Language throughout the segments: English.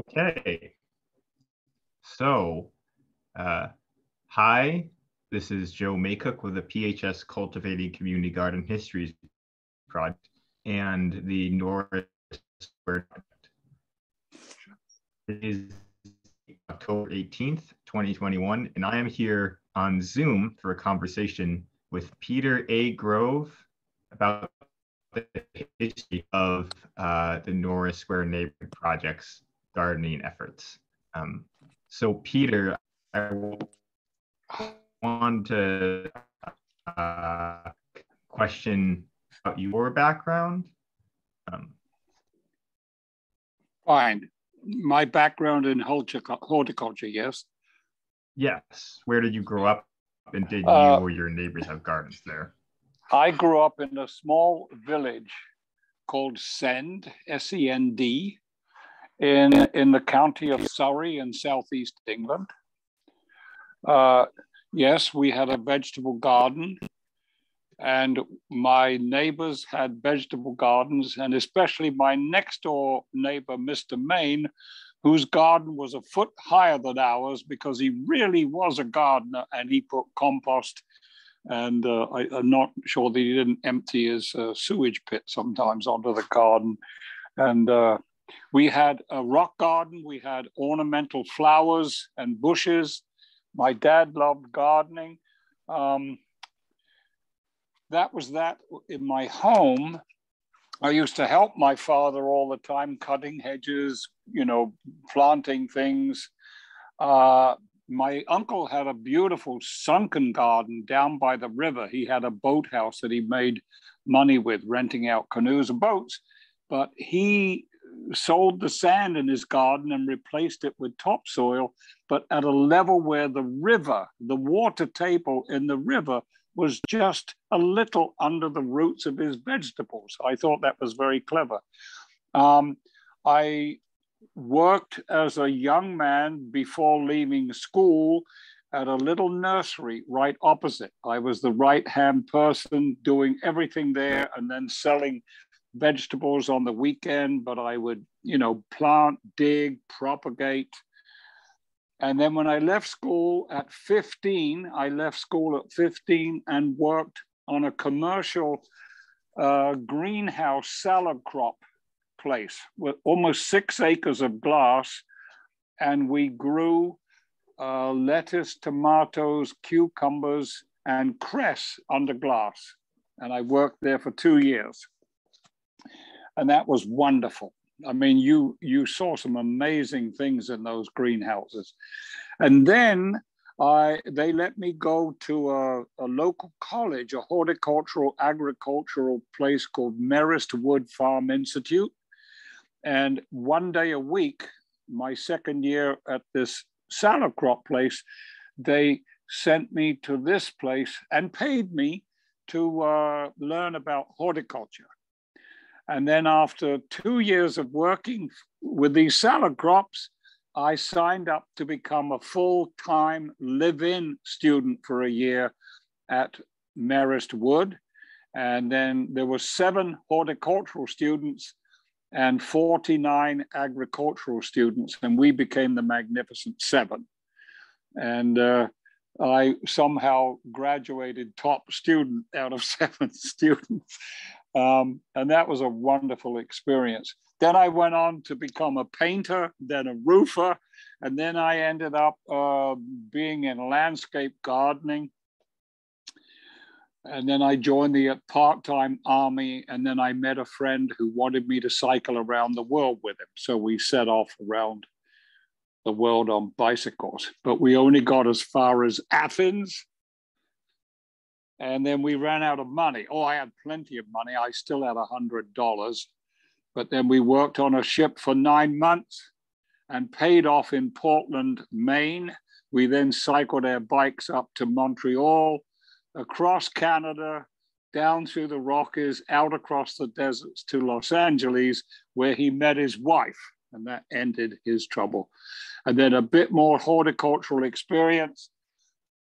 Okay. So, uh, hi, this is Joe Makuc with the PHS Cultivating Community Garden Histories Project and the Norris Project. It is October 18th, 2021, and I am here on Zoom for a conversation with Peter A. Grove about the history of uh, the Norris Square Neighborhood Project's gardening efforts. Um, so, Peter, I want to uh, question about your background. Um, Fine. My background in horticulture, yes. Yes. Where did you grow up and did you uh, or your neighbors have gardens there? I grew up in a small village called Send, S E N D, in, in the county of Surrey in southeast England. Uh, yes, we had a vegetable garden, and my neighbors had vegetable gardens, and especially my next door neighbor, Mr. Main, whose garden was a foot higher than ours because he really was a gardener and he put compost. And uh, I, am not sure that he didn't empty his uh, sewage pit sometimes onto the garden. And uh, we had a rock garden, we had ornamental flowers and bushes. My dad loved gardening. Um, that was that in my home. I used to help my father all the time, cutting hedges, you know, planting things. Uh, my uncle had a beautiful sunken garden down by the river. He had a boathouse that he made money with, renting out canoes and boats. But he sold the sand in his garden and replaced it with topsoil, but at a level where the river, the water table in the river, was just a little under the roots of his vegetables. I thought that was very clever. Um, I worked as a young man before leaving school at a little nursery right opposite. I was the right hand person doing everything there and then selling vegetables on the weekend, but I would, you know, plant, dig, propagate, and then when I left school at 15, I left school at 15 and worked on a commercial uh, greenhouse salad crop place with almost six acres of glass. And we grew uh, lettuce, tomatoes, cucumbers, and cress under glass. And I worked there for two years. And that was wonderful. I mean, you you saw some amazing things in those greenhouses, and then I they let me go to a, a local college, a horticultural agricultural place called Merrist Wood Farm Institute, and one day a week, my second year at this salad crop place, they sent me to this place and paid me to uh, learn about horticulture. And then after two years of working with these salad crops, I signed up to become a full time live in student for a year at Merrist Wood. And then there were seven horticultural students and 49 agricultural students, and we became the Magnificent Seven. And uh, I somehow graduated top student out of seven students. Um, and that was a wonderful experience. Then I went on to become a painter, then a roofer, and then I ended up uh, being in landscape gardening. And then I joined the uh, part time army, and then I met a friend who wanted me to cycle around the world with him. So we set off around the world on bicycles, but we only got as far as Athens and then we ran out of money. Oh, I had plenty of money. I still had a hundred dollars. But then we worked on a ship for nine months and paid off in Portland, Maine. We then cycled our bikes up to Montreal, across Canada, down through the Rockies, out across the deserts to Los Angeles, where he met his wife, and that ended his trouble. And then a bit more horticultural experience.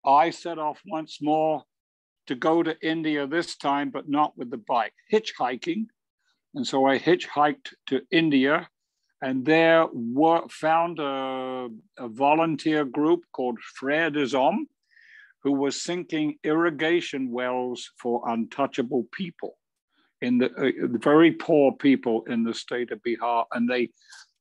I set off once more to go to India this time, but not with the bike, hitchhiking. And so I hitchhiked to India and there were, found a, a volunteer group called Frères des Hommes who was sinking irrigation wells for untouchable people in the uh, very poor people in the state of Bihar. And they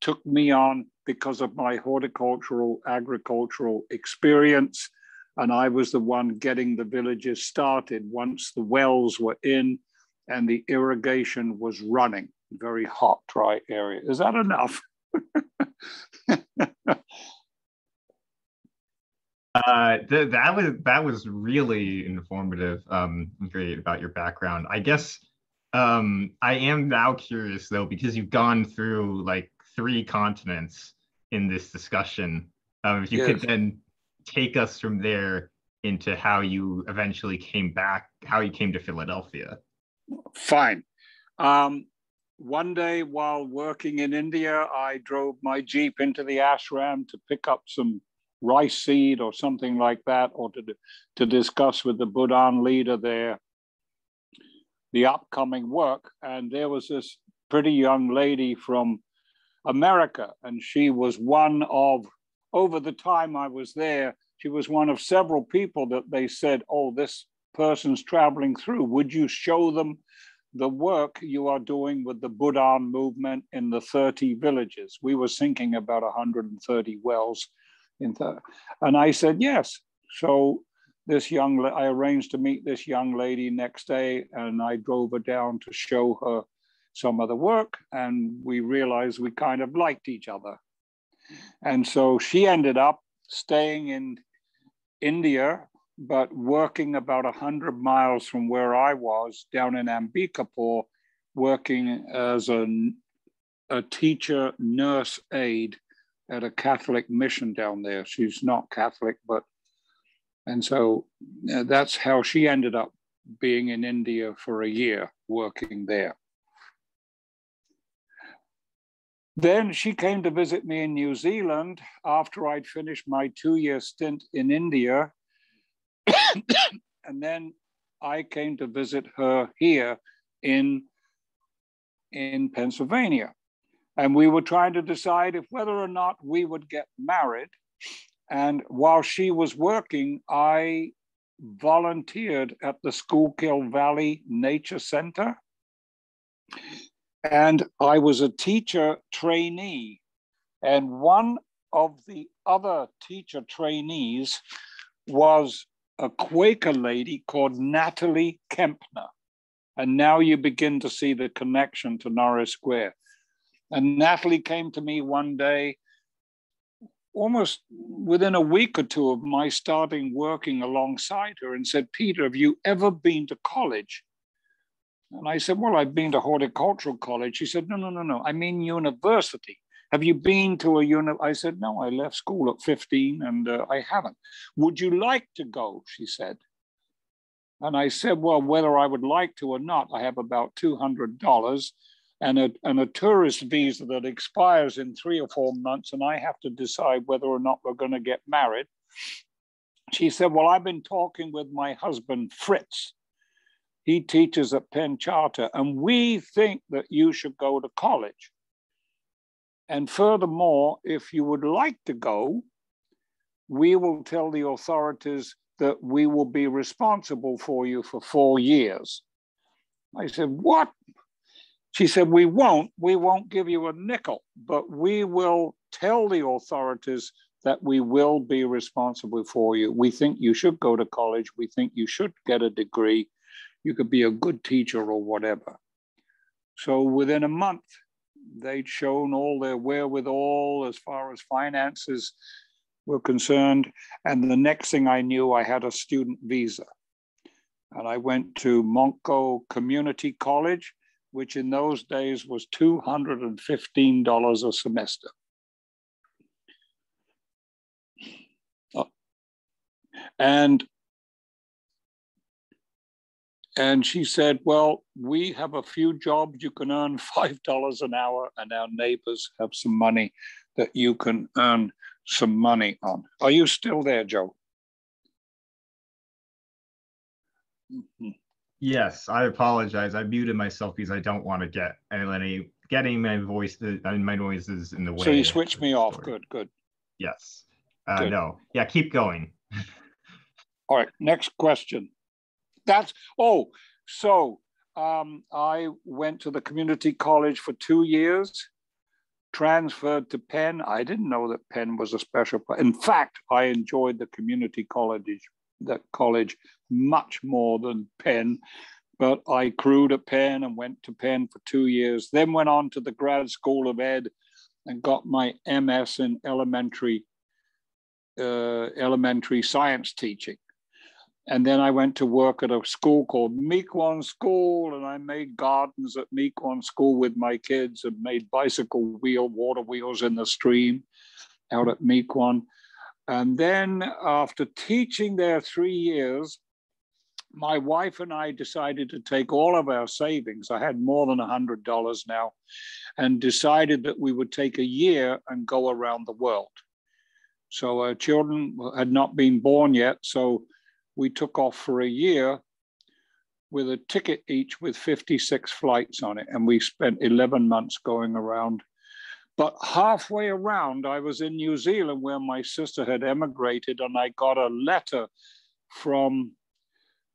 took me on because of my horticultural, agricultural experience. And I was the one getting the villages started once the wells were in and the irrigation was running. Very hot, dry area. Is that enough? Uh, th- that was that was really informative. Um, great about your background. I guess um, I am now curious though because you've gone through like three continents in this discussion. Um, if you yes. could then take us from there into how you eventually came back, how you came to Philadelphia. Fine. Um, one day while working in India, I drove my Jeep into the ashram to pick up some rice seed or something like that, or to, to discuss with the Bhoodan leader there the upcoming work. And there was this pretty young lady from America, and she was one of, over the time I was there, she was one of several people that they said, Oh, this person's traveling through. Would you show them the work you are doing with the Bhoodan movement in the 30 villages? We were sinking about 130 wells and I said, Yes. So this young, I arranged to meet this young lady next day, and I drove her down to show her some of the work, and we realized we kind of liked each other. And so she ended up staying in India, but working about a 100 miles from where I was down in Ambikapur, working as a, a teacher nurse aide at a Catholic mission down there. She's not Catholic, but and so uh, that's how she ended up being in India for a year, working there. Then she came to visit me in New Zealand after I'd finished my two year stint in India. and then I came to visit her here in, in Pennsylvania. And we were trying to decide if whether or not we would get married. And while she was working, I volunteered at the Schuylkill Valley Nature Center. And I was a teacher trainee. And one of the other teacher trainees was a Quaker lady called Natalie Kempner. And now you begin to see the connection to Norris Square. And Natalie came to me one day almost within a week or two of my starting working alongside her and said, Peter, have you ever been to college? And I said, Well, I've been to horticultural college. She said, No, no, no, no. I mean university. Have you been to a uni? I said, No, I left school at 15 and uh, I haven't. Would you like to go? She said. And I said, Well, whether I would like to or not, I have about $200 and a, and a tourist visa that expires in three or four months, and I have to decide whether or not we're going to get married. She said, Well, I've been talking with my husband, Fritz. He teaches at Penn Charter, and we think that you should go to college. And furthermore, if you would like to go, we will tell the authorities that we will be responsible for you for four years. I said, What? She said, We won't, we won't give you a nickel, but we will tell the authorities that we will be responsible for you. We think you should go to college. We think you should get a degree. You could be a good teacher or whatever. So within a month, they'd shown all their wherewithal as far as finances were concerned. And the next thing I knew, I had a student visa. And I went to Montco Community College which in those days was $215 a semester. Uh, and and she said, Well, we have a few jobs you can earn $5 an hour, and our neighbors have some money that you can earn some money on. Are you still there, Joe? Mm-hmm. Yes, I apologize. I muted myself because I don't want to get any getting my voice and uh, my noises in the way. So you switched me off. Good, good. Yes. Uh, good. No. Yeah, keep going. All right. Next question. That's oh, so um, I went to the community college for two years, transferred to Penn. I didn't know that Penn was a special. In fact, I enjoyed the community college that college much more than Penn. But I crewed at Penn and went to Penn for two years, then went on to the grad school of ed and got my MS in elementary uh, elementary science teaching. And then I went to work at a school called Miquon School, and I made gardens at Miquon School with my kids and made bicycle wheel, water wheels in the stream out at Miquon. And then after teaching there three years, my wife and I decided to take all of our savings. I had more than $100 now, and decided that we would take a year and go around the world. So our children had not been born yet. So we took off for a year with a ticket each with 56 flights on it. And we spent 11 months going around but halfway around, I was in New Zealand where my sister had emigrated, and I got a letter from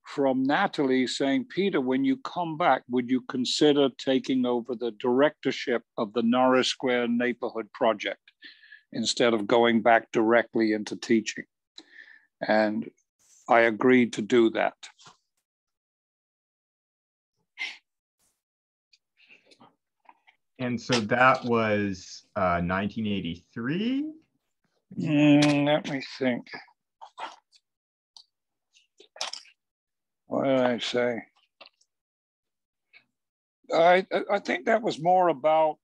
from Natalie saying, Peter, when you come back, would you consider taking over the directorship of the Norris Square Neighborhood Project instead of going back directly into teaching? And I agreed to do that. And so that was uh, 1983? Mm, let me think. What did I say? I I think that was more about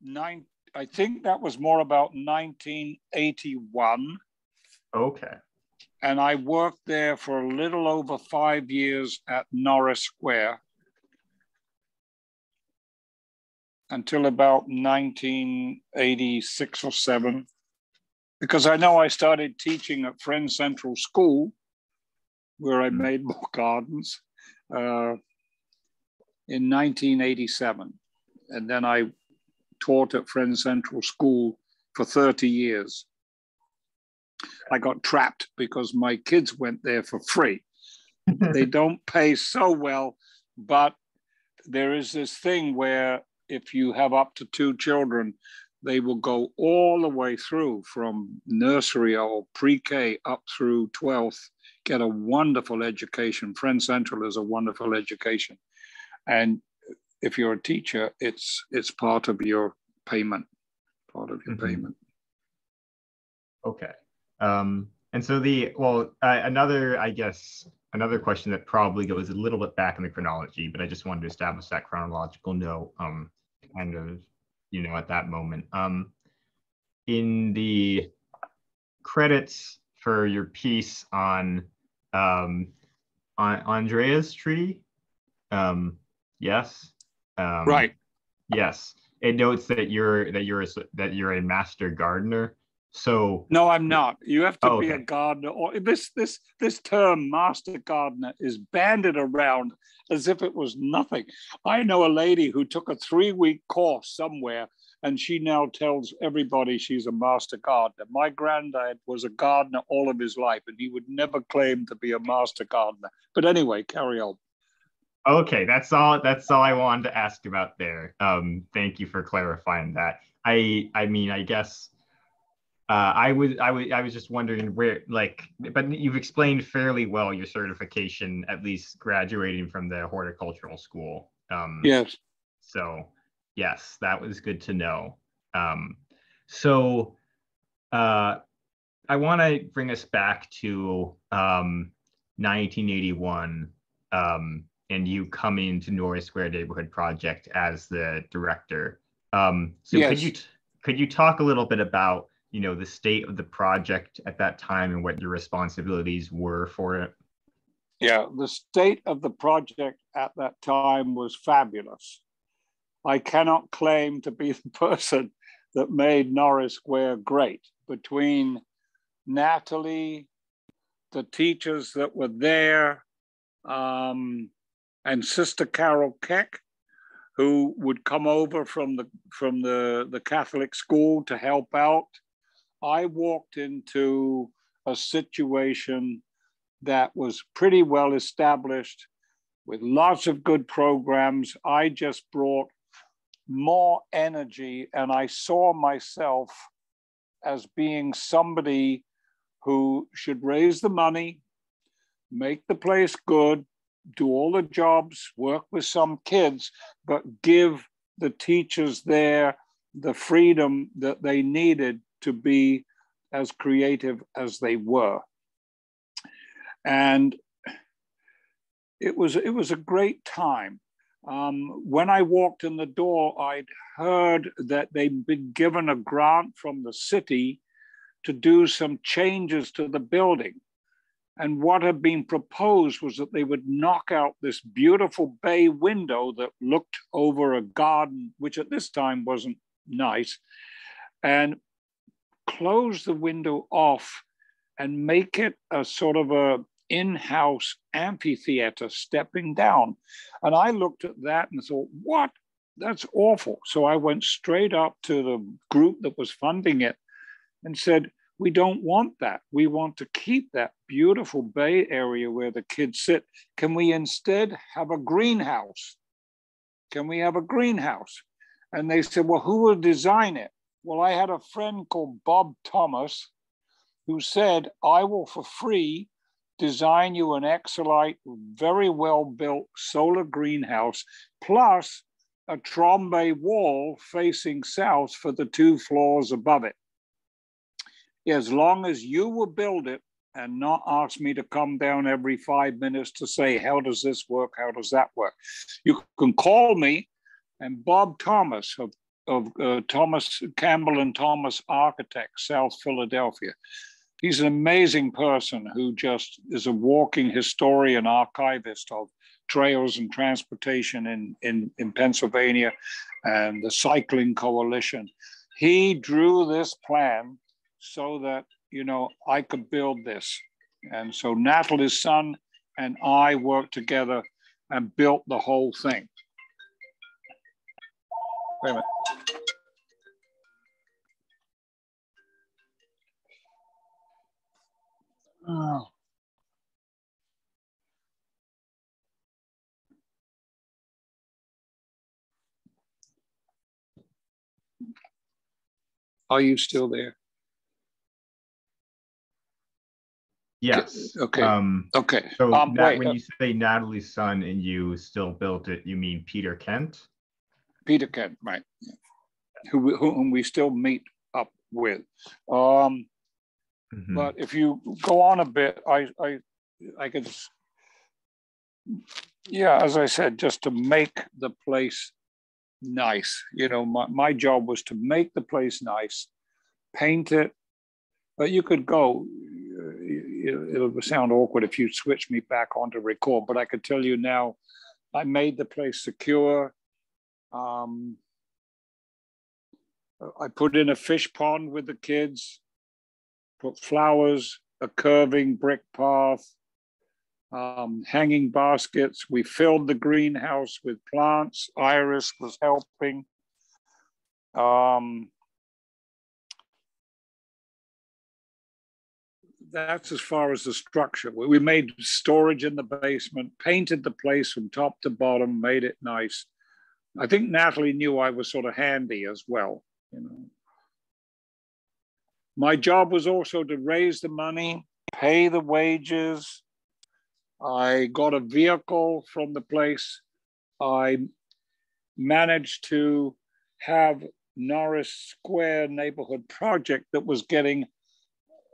nine. I think that was more about 1981. Okay. And I worked there for a little over five years at Norris Square until about 1986 or seven, because I know I started teaching at Friends Central School, where I hmm. made more gardens, uh, in 1987. And then I taught at Friends Central School for 30 years. I got trapped because my kids went there for free. they don't pay so well, but there is this thing where if you have up to two children, they will go all the way through from nursery or pre-K up through 12th, get a wonderful education. Friend Central is a wonderful education. And if you're a teacher, it's it's part of your payment, part of your mm-hmm. payment. Okay. Um, and so the well, uh, another I guess another question that probably goes a little bit back in the chronology, but I just wanted to establish that chronological note. Um, kind of, you know, at that moment. Um, in the credits for your piece on um, on Andrea's tree, um, yes, um, right, yes. It notes that you're that you're a, that you're a master gardener. So no, I'm not. You have to oh, be okay. a gardener. Or this this this term, master gardener, is banded around as if it was nothing. I know a lady who took a three week course somewhere, and she now tells everybody she's a master gardener. My granddad was a gardener all of his life, and he would never claim to be a master gardener. But anyway, carry on. Okay, that's all. That's all I wanted to ask about there. Um, thank you for clarifying that. I I mean, I guess uh, I was I was I was just wondering where like, but you've explained fairly well your certification, at least graduating from the horticultural school. Um, yes. So yes, that was good to know. Um, so uh, I want to bring us back to um, 1981 um, and you coming to Norris Square Neighborhood Project as the director. Um, so yes. could you could you talk a little bit about you know the state of the project at that time and what your responsibilities were for it yeah the state of the project at that time was fabulous i cannot claim to be the person that made norris square great between natalie the teachers that were there um, and Sister Carol Keck, who would come over from the from the, the Catholic school to help out. I walked into a situation that was pretty well established with lots of good programs. I just brought more energy and I saw myself as being somebody who should raise the money, make the place good, do all the jobs, work with some kids, but give the teachers there the freedom that they needed to be as creative as they were. And it was it was a great time. Um, when I walked in the door, I'd heard that they'd been given a grant from the city to do some changes to the building. And what had been proposed was that they would knock out this beautiful bay window that looked over a garden, which at this time wasn't nice, and close the window off and make it a sort of a in-house amphitheater stepping down. And I looked at that and thought, what? That's awful. So I went straight up to the group that was funding it and said, we don't want that. We want to keep that beautiful bay area where the kids sit. Can we instead have a greenhouse? Can we have a greenhouse? And they said, well, who will design it? Well, I had a friend called Bob Thomas who said, I will for free design you an Exolite, very well built solar greenhouse, plus a Trombe wall facing south for the two floors above it. As long as you will build it and not ask me to come down every five minutes to say, how does this work? How does that work? You can call me and Bob Thomas of, of uh, Thomas Campbell and Thomas Architects, South Philadelphia he's an amazing person who just is a walking historian, archivist of trails and transportation in, in, in Pennsylvania and the Cycling Coalition. He drew this plan so that, you know, I could build this. And so Natalie's son and I worked together and built the whole thing. Wait a minute. Oh. Are you still there? Yes. Okay. Um, okay. So um, Nat, wait, when uh, you say Natalie's son and you still built it, you mean Peter Kent? Peter Kent, right? Who, whom we still meet up with. Um, Mhm. But if you go on a bit, I, I, I could, yeah, as I said, just to make the place nice. You know, my, my job was to make the place nice, paint it. But you could go, uh, it- it'll sound awkward if you switch me back on to record, but I could tell you now, I made the place secure. Um, I put in a fish pond with the kids put flowers, a curving brick path, um, hanging baskets. We filled the greenhouse with plants. Iris was helping. Um, that's as far as the structure. We we made storage in the basement, painted the place from top to bottom, made it nice. I think Natalie knew I was sort of handy as well, you know. My job was also to raise the money, pay the wages. I got a vehicle from the place. I managed to have Norris Square neighborhood project that was getting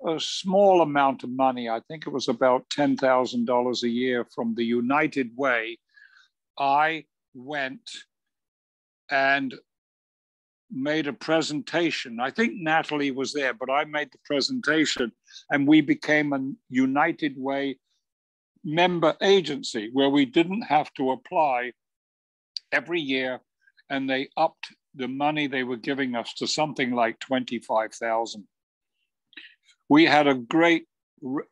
a small amount of money. I think it was about $10,000 a year from the United Way. I went and made a presentation. I think Natalie was there, but I made the presentation and we became a United Way member agency where we didn't have to apply every year and they upped the money they were giving us to something like 25,000. We had a great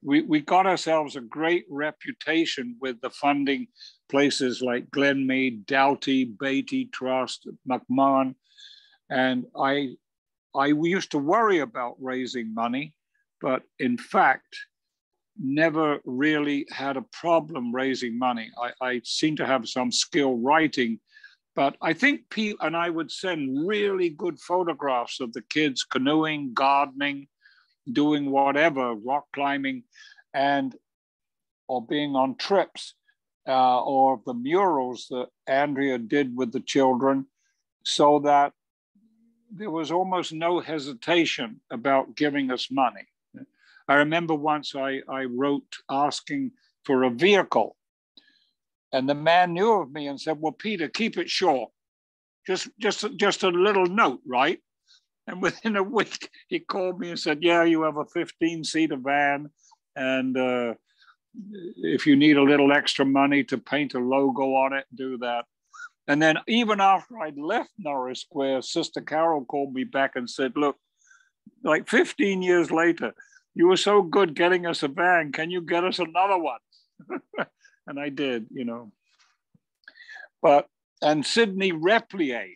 we, we got ourselves a great reputation with the funding places like Glenmede, Douty, Beatty Trust, McMahon. And I, I used to worry about raising money, but in fact, never really had a problem raising money. I, I seem to have some skill writing, but I think Pete and I would send really good photographs of the kids canoeing, gardening, doing whatever, rock climbing, and or being on trips, uh, or the murals that Andrea did with the children, so that there was almost no hesitation about giving us money. I remember once I, I wrote asking for a vehicle, and the man knew of me and said, "Well, Peter, keep it short, just just just a little note, right?" And within a week, he called me and said, Yeah, you have a 15 seater van. And uh, if you need a little extra money to paint a logo on it, do that. And then, even after I'd left Norris Square, Sister Carol called me back and said, Look, like 15 years later, you were so good getting us a van. Can you get us another one? and I did, you know. But, and Sidney Repplier,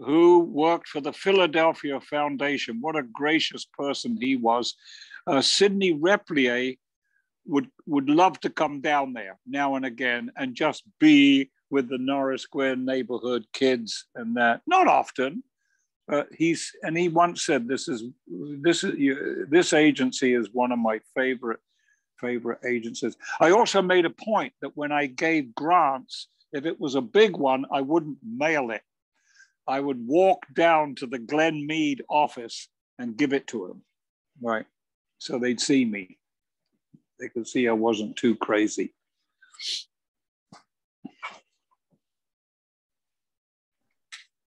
who worked for the Philadelphia Foundation. What a gracious person he was. Uh, Sidney Repplier would, would love to come down there now and again and just be with the Norris Square neighborhood kids and that. Not often. Uh, he's and he once said this is this is this agency is one of my favorite favorite agencies. I also made a point that when I gave grants, if it was a big one, I wouldn't mail it. I would walk down to the Glenmede office and give it to them, right? So they'd see me. They could see I wasn't too crazy.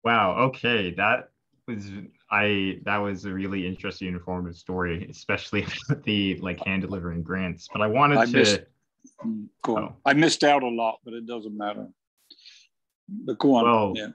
Wow. Okay, that was I. That was a really interesting, informative story, especially the like hand delivering grants. But I wanted I to. Missed, mm, cool. Oh. I missed out a lot, but it doesn't matter. But go on. Well, yeah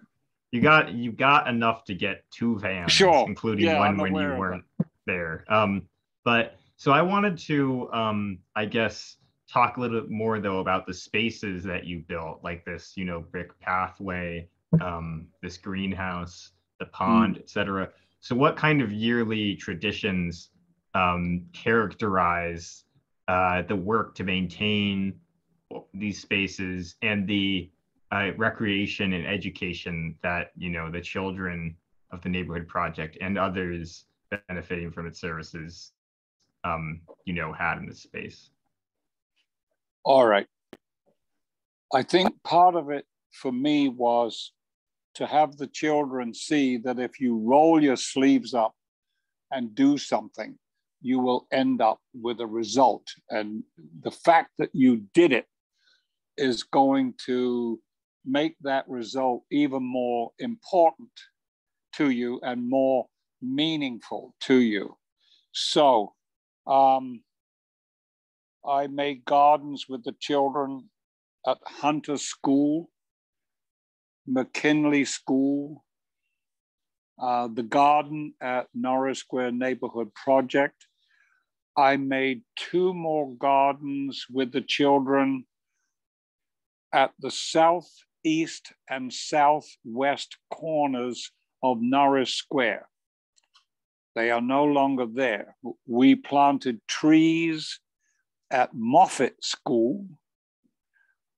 you got you got enough to get two vans, sure. including yeah, one when you weren't there. Um, but so I wanted to, um, I guess, talk a little bit more though about the spaces that you built, like this, you know, brick pathway, um, this greenhouse, the pond, mm. etc. So, what kind of yearly traditions um, characterize uh, the work to maintain these spaces and the uh, recreation and education that you know the children of the neighborhood project and others benefiting from its services um, you know had in this space all right i think part of it for me was to have the children see that if you roll your sleeves up and do something you will end up with a result and the fact that you did it is going to make that result even more important to you and more meaningful to you. So um, I made gardens with the children at Hunter School, McKinley School, uh, the garden at Norris Square Neighborhood Project. I made two more gardens with the children at the southeast and southwest corners of Norris Square. They are no longer there. We planted trees at Moffett School.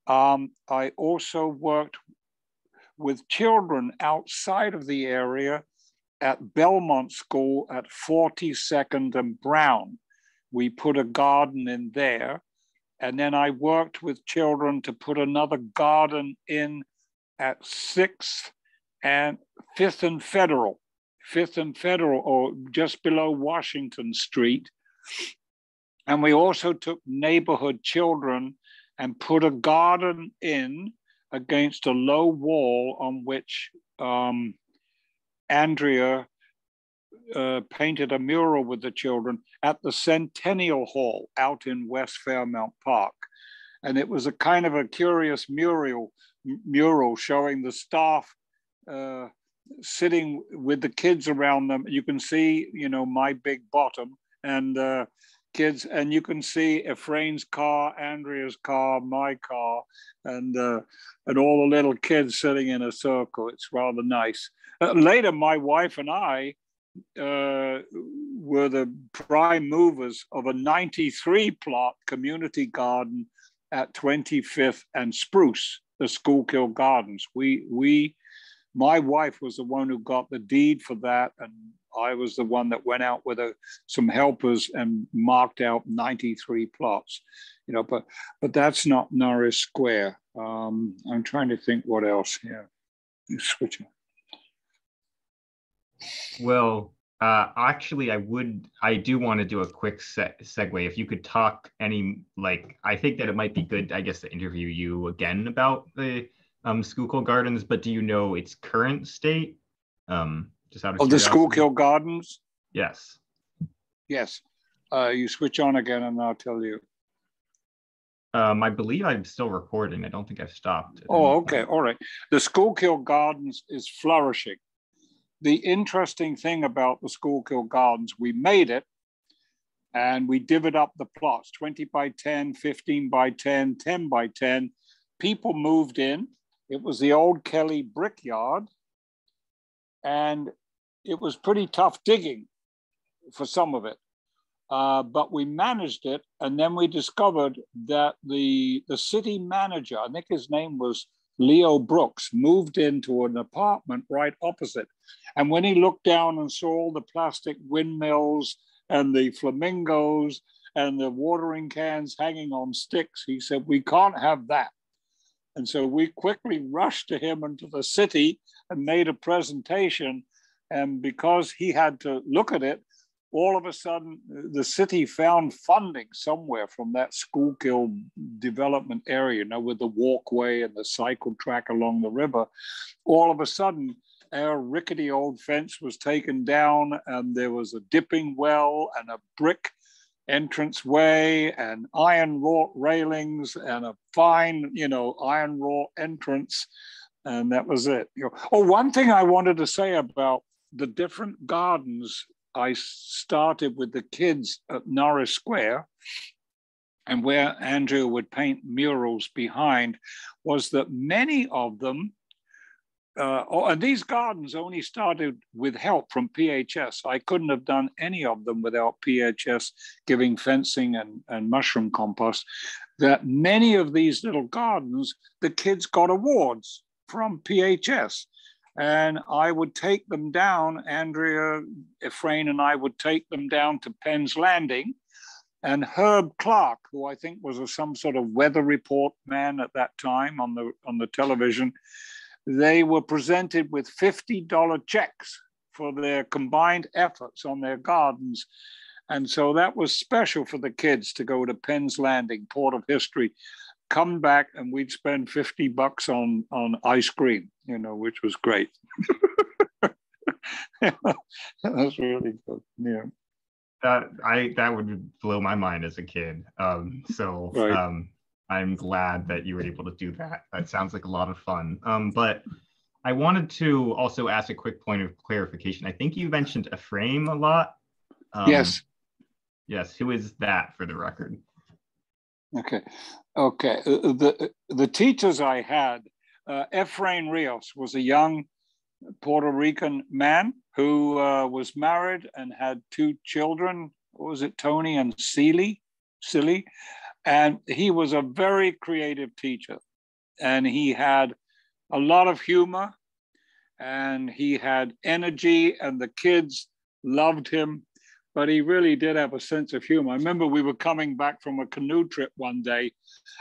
Um, I also worked with children outside of the area at Belmont School at 42nd and Brown. We put a garden in there. And then I worked with children to put another garden in at 6th and 5th and Federal, 5th and Federal, or just below Washington Street. And we also took neighborhood children and put a garden in against a low wall on which um, Andrea uh, painted a mural with the children at the Centennial Hall out in West Fairmount Park. And it was a kind of a curious mural, mural showing the staff uh, sitting with the kids around them. You can see, you know, my big bottom and uh, kids, and you can see Efrain's car, Andrea's car, my car, and uh, and all the little kids sitting in a circle. It's rather nice. Uh, later, my wife and I uh, were the prime movers of a 93 plot community garden at 25th and Spruce, the Schuylkill Gardens. We we my wife was the one who got the deed for that, and I was the one that went out with a, some helpers and marked out 93 plots. You know, but but that's not Norris Square. Um, I'm trying to think what else here. You switch. Well, uh, actually, I would, I do want to do a quick se- segue. If you could talk any, like, I think that it might be good, I guess, to interview you again about the um, Schuylkill Gardens, but do you know its current state? Um, just out of, of the Schuylkill Gardens? Yes. Yes. Uh, you switch on again and I'll tell you. Um, I believe I'm still recording. I don't think I've stopped. Oh, okay. All right. The Schuylkill Gardens is flourishing. The interesting thing about the Schuylkill Gardens, we made it and we divvied up the plots 20 by 10, 15 by 10, 10 by 10. People moved in it was the old Kelly brickyard, and it was pretty tough digging for some of it. Uh, but we managed it, and then we discovered that the the city manager, I think his name was Leo Brooks, moved into an apartment right opposite. And when he looked down and saw all the plastic windmills and the flamingos and the watering cans hanging on sticks, he said, "We can't have that." And so we quickly rushed to him into the city and made a presentation. And because he had to look at it, all of a sudden the city found funding somewhere from that Schuylkill development area, you know, with the walkway and the cycle track along the river. All of a sudden, our rickety old fence was taken down and there was a dipping well and a brick entrance way and iron wrought railings and a fine, you know, iron wrought entrance. And that was it. Oh, one thing I wanted to say about the different gardens, I started with the kids at Norris Square. And where Andrea would paint murals behind was that many of them uh, oh, and these gardens only started with help from PHS. I couldn't have done any of them without PHS giving fencing and, and mushroom compost. That many of these little gardens, the kids got awards from PHS. And I would take them down, Andrea Efrain and I would take them down to Penn's Landing. And Herb Clarke, who I think was a, some sort of weather report man at that time on the, on the television, they were presented with $50 checks for their combined efforts on their gardens. And so that was special for the kids to go to Penn's Landing, Port of History, come back and we'd spend 50 bucks on, on ice cream, you know, which was great. That's really good. Yeah. That I that would blow my mind as a kid. Um, so right. um, I'm glad that you were able to do that. That sounds like a lot of fun. Um, but I wanted to also ask a quick point of clarification. I think you mentioned Efrain a lot. Um, yes. Yes. Who is that for the record? Okay. Okay. Uh, uh, the, the teachers I had, uh, Efrain Rios was a young Puerto Rican man who uh, was married and had two children. What was it, Tony and Celie? Silly. And he was a very creative teacher. And he had a lot of humor and he had energy, and the kids loved him. But he really did have a sense of humor. I remember we were coming back from a canoe trip one day,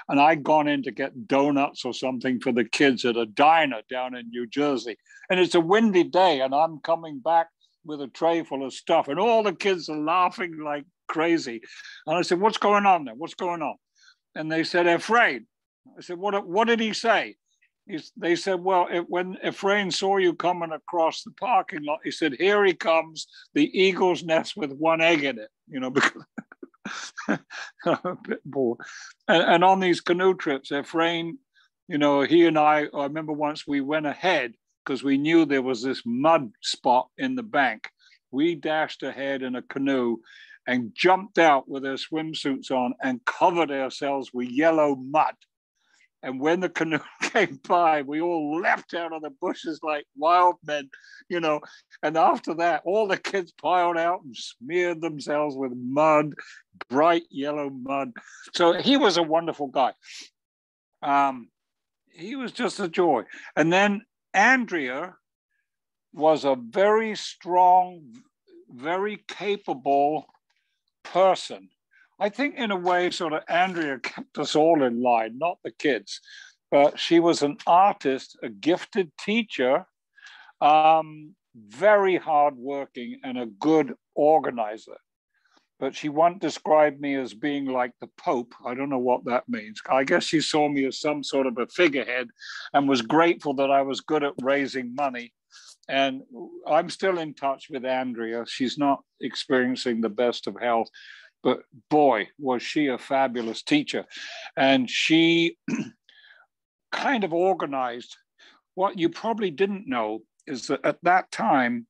and I'd gone in to get donuts or something for the kids at a diner down in New Jersey. And it's a windy day, and I'm coming back with a tray full of stuff, and all the kids are laughing like crazy. And I said, What's going on there? What's going on? And they said, Efrain. I said, What, what did he say? They said, Well, when Efrain saw you coming across the parking lot, he said, Here he comes, the eagle's nest with one egg in it, you know, because. a bit bored. And, and on these canoe trips, Efrain, you know, he and I, I remember once we went ahead because we knew there was this mud spot in the bank. We dashed ahead in a canoe and jumped out with their swimsuits on and covered ourselves with yellow mud. And when the canoe came by, we all leapt out of the bushes like wild men, you know. And after that, all the kids piled out and smeared themselves with mud, bright yellow mud. So he was a wonderful guy. Um, he was just a joy. And then Andrea was a very strong, very capable person. I think, in a way, sort of Andrea kept us all in line, not the kids. But she was an artist, a gifted teacher, um, very hardworking, and a good organizer. But she once described me as being like the Pope. I don't know what that means. I guess she saw me as some sort of a figurehead and was grateful that I was good at raising money and I'm still in touch with Andrea. She's not experiencing the best of health, but boy, was she a fabulous teacher. And she kind of organized what you probably didn't know is that at that time,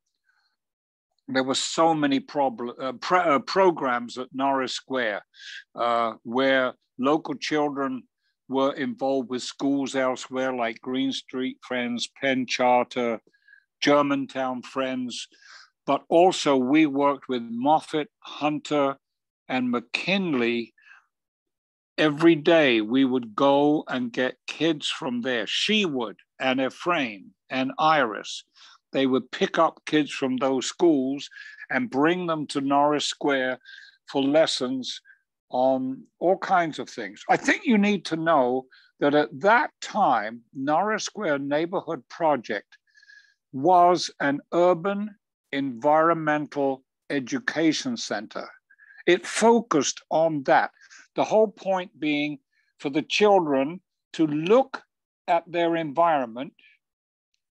there were so many prob- uh, pro- uh, programs at Norris Square uh, where local children were involved with schools elsewhere, like Green Street Friends, Penn Charter, Germantown Friends, but also we worked with Moffet, Hunter, and McKinley. Every day we would go and get kids from there. She would, and Ephraim and Iris. They would pick up kids from those schools and bring them to Norris Square for lessons on all kinds of things. I think you need to know that at that time, Norris Square Neighborhood Project was an urban environmental education center. It focused on that. The whole point being for the children to look at their environment,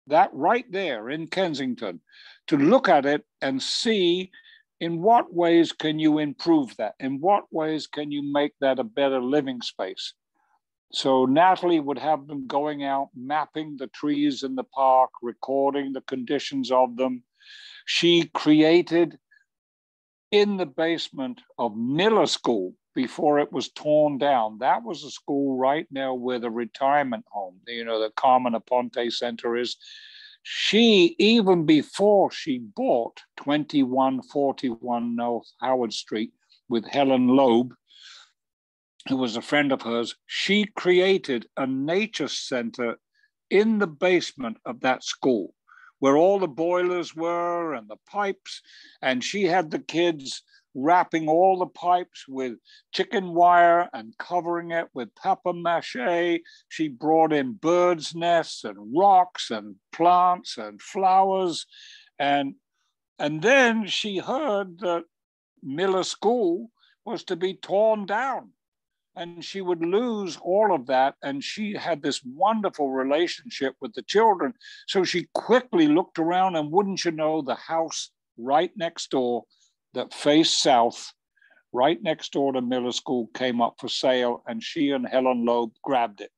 that right there in Kensington, to look at it and see in what ways can you improve that? In what ways can you make that a better living space? So Natalie would have them going out, mapping the trees in the park, recording the conditions of them. She created in the basement of Miller School before it was torn down. That was a school right now where the retirement home, you know, the Carmen Aponte Center is. She, even before she bought 2141 North Howard Street with Helen Loeb, who was a friend of hers, she created a nature center in the basement of that school where all the boilers were and the pipes. And she had the kids wrapping all the pipes with chicken wire and covering it with papier mache. She brought in birds' nests and rocks and plants and flowers. And, and then she heard that Miller School was to be torn down and she would lose all of that. And she had this wonderful relationship with the children. So she quickly looked around, and wouldn't you know, the house right next door that faced south, right next door to Miller School, came up for sale, and she and Helen Loeb grabbed it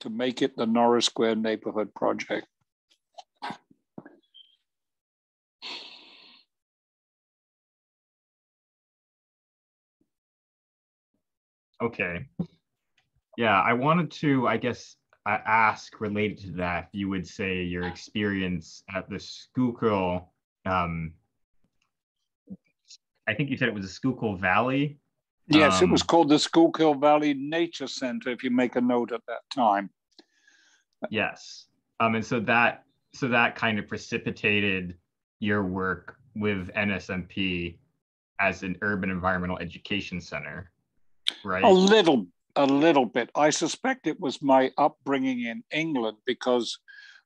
to make it the Norris Square Neighborhood Project. Okay. Yeah, I wanted to, I guess, uh, ask related to that. You would say your experience at the Schuylkill. Um, I think you said it was a Schuylkill Valley. Yes, um, it was called the Schuylkill Valley Nature Center. If you make a note at that time. Yes, um, and so that so that kind of precipitated your work with NSNP as an urban environmental education center right? A little, a little bit. I suspect it was my upbringing in England because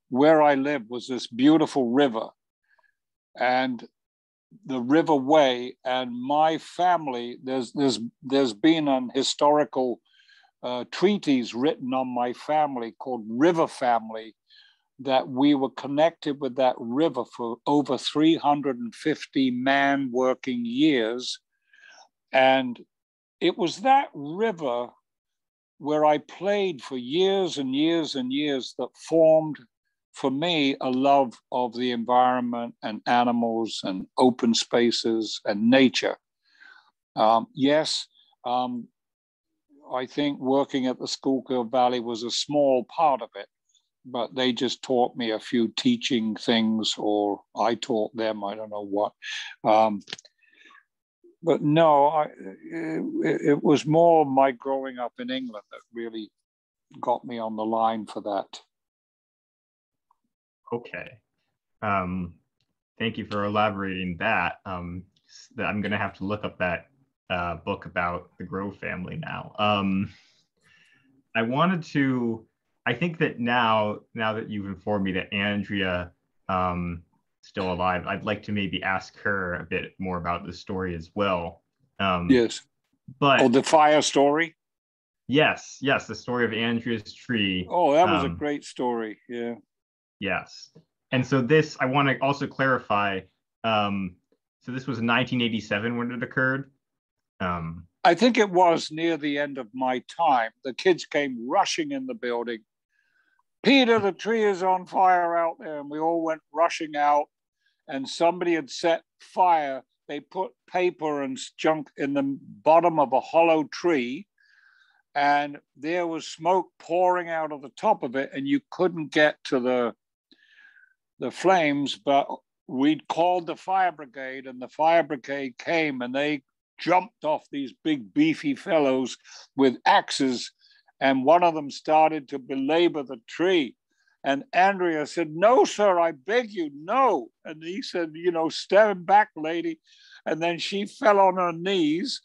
where I lived was this beautiful river, and the River Wey, and my family. There's there's there's been an historical uh, treatise written on my family called River Family, that we were connected with that river for over 350 man working years. And it was that river where I played for years and years and years that formed for me a love of the environment and animals and open spaces and nature. Um, yes, um, I think working at the Schuylkill Valley was a small part of it, but they just taught me a few teaching things, or I taught them. I don't know what. Um, but no, I, it, it was more my growing up in England that really got me on the line for that. Okay. Um, thank you for elaborating that. Um, I'm going to have to look up that uh, book about the Grove family now. Um, I wanted to, I think that now, now that you've informed me that Andrea um, still alive, I'd like to maybe ask her a bit more about the story as well. Um, yes. But oh, the fire story. Yes, yes, the story of Andrea's tree. Oh, that was um, a great story. Yeah. Yes, and so this I want to also clarify. Um, so this was 1987 when it occurred. Um, I think it was near the end of my time. The kids came rushing in the building. Peter, the tree is on fire out there, and we all went rushing out. And somebody had set fire. They put paper and junk in the bottom of a hollow tree and there was smoke pouring out of the top of it and you couldn't get to the the flames but we'd called the fire brigade and the fire brigade came and they jumped off these big beefy fellows with axes and one of them started to belabor the tree and andrea said no sir i beg you no and he said you know stand back lady and then she fell on her knees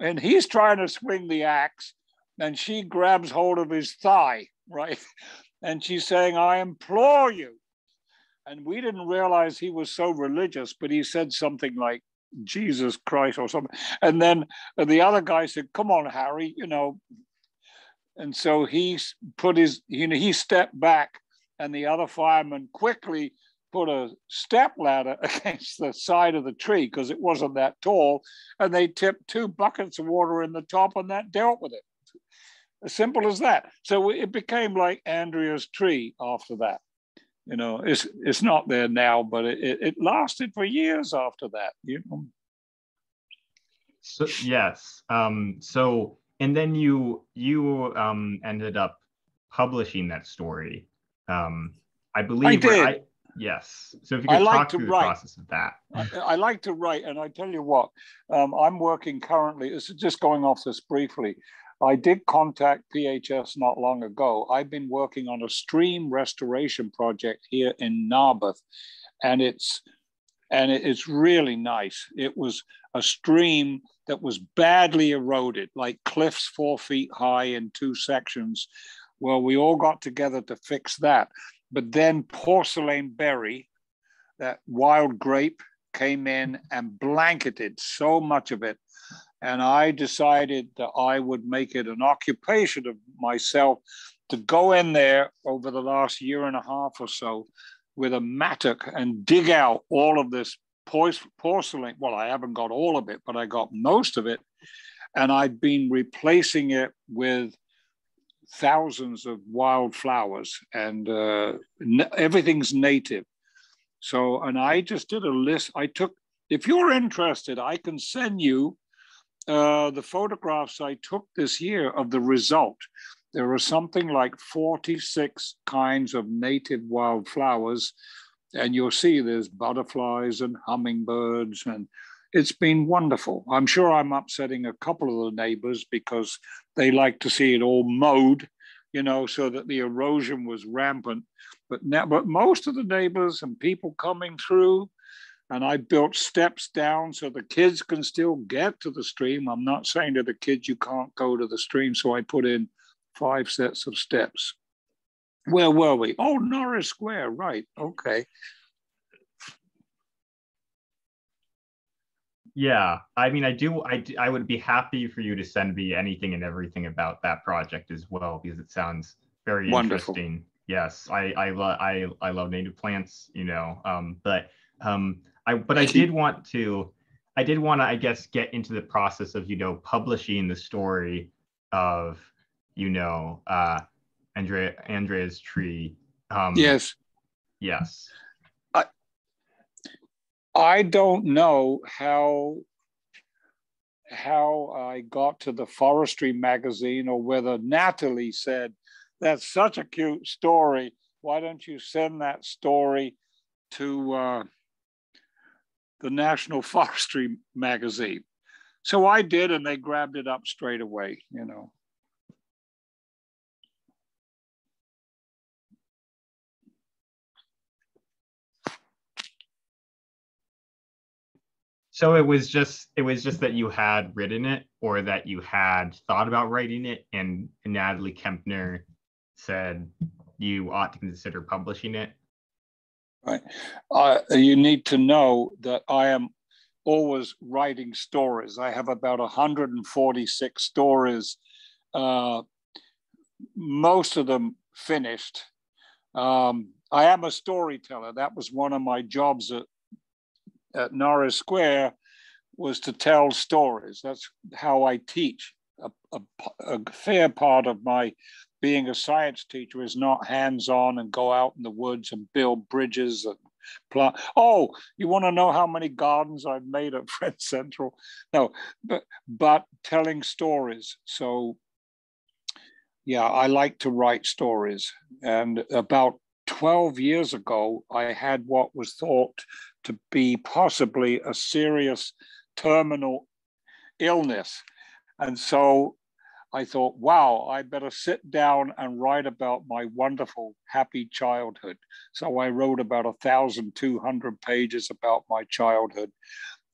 and he's trying to swing the axe and she grabs hold of his thigh, right? And she's saying, I implore you. And we didn't realize he was so religious, but he said something like, Jesus Christ or something. And then the other guy said, Come on, Harry, you know. And so he put his, you know, he stepped back, and the other fireman quickly put a step ladder against the side of the tree because it wasn't that tall. And they tipped two buckets of water in the top, and that dealt with it. As simple as that. So it became like Andrea's tree after that. You know, it's it's not there now, but it, it, lasted for years after that. You know. So yes. Um, so and then you you um, ended up publishing that story. Um, I believe I did. I, yes. So if you could I like talk through write. the process of that. I, I, like to write, and I tell you what, um, I'm working currently. This is just going off this briefly. I did contact PHS not long ago. I've been working on a stream restoration project here in Narberth, and it's and it's really nice. It was a stream that was badly eroded, like cliffs four feet high in two sections. Well, we all got together to fix that. But then porcelain berry, that wild grape, came in and blanketed so much of it and I decided that I would make it an occupation of myself to go in there over the last year and a half or so with a mattock and dig out all of this porcelain. Well, I haven't got all of it, but I got most of it. And I've been replacing it with thousands of wildflowers and uh, everything's native. So, and I just did a list. I took, if you're interested, I can send you uh, the photographs I took this year of the result. There are something like 46 kinds of native wildflowers, and you'll see there's butterflies and hummingbirds, and it's been wonderful. I'm sure I'm upsetting a couple of the neighbors because they like to see it all mowed, you know, so that the erosion was rampant. But now, but most of the neighbors and people coming through, and I built steps down so the kids can still get to the stream. I'm not saying to the kids you can't go to the stream, so I put in five sets of steps. Where were we? Oh, Norris Square, right? Okay. Yeah, I mean, I do. I I would be happy for you to send me anything and everything about that project as well because it sounds very Wonderful. interesting. Yes, I I love I I love native plants, you know. Um, but um, I but I did want to I did want to I guess get into the process of you know publishing the story of you know uh Andrea Andrea's tree. Um, yes. Yes. I don't know how how I got to the forestry magazine or whether Natalie said, That's such a cute story. Why don't you send that story to uh, the National Forestry magazine? So I did, and they grabbed it up straight away, you know. So it was just it was just that you had written it or that you had thought about writing it and Natalie Kempner said you ought to consider publishing it. Right. Uh, you need to know that I am always writing stories. I have about 146 stories, uh, most of them finished. Um, I am a storyteller. That was one of my jobs at at Norris Square was to tell stories. That's how I teach. A, a, a, fair part of my being a science teacher is not hands-on and go out in the woods and build bridges and plant. Oh, you want to know how many gardens I've made at Friend Central? No, but but telling stories. So yeah, I like to write stories. And about 12 years ago, I had what was thought to be possibly a serious terminal illness. And so I thought, wow, I better sit down and write about my wonderful, happy childhood. So I wrote about 1,200 pages about my childhood.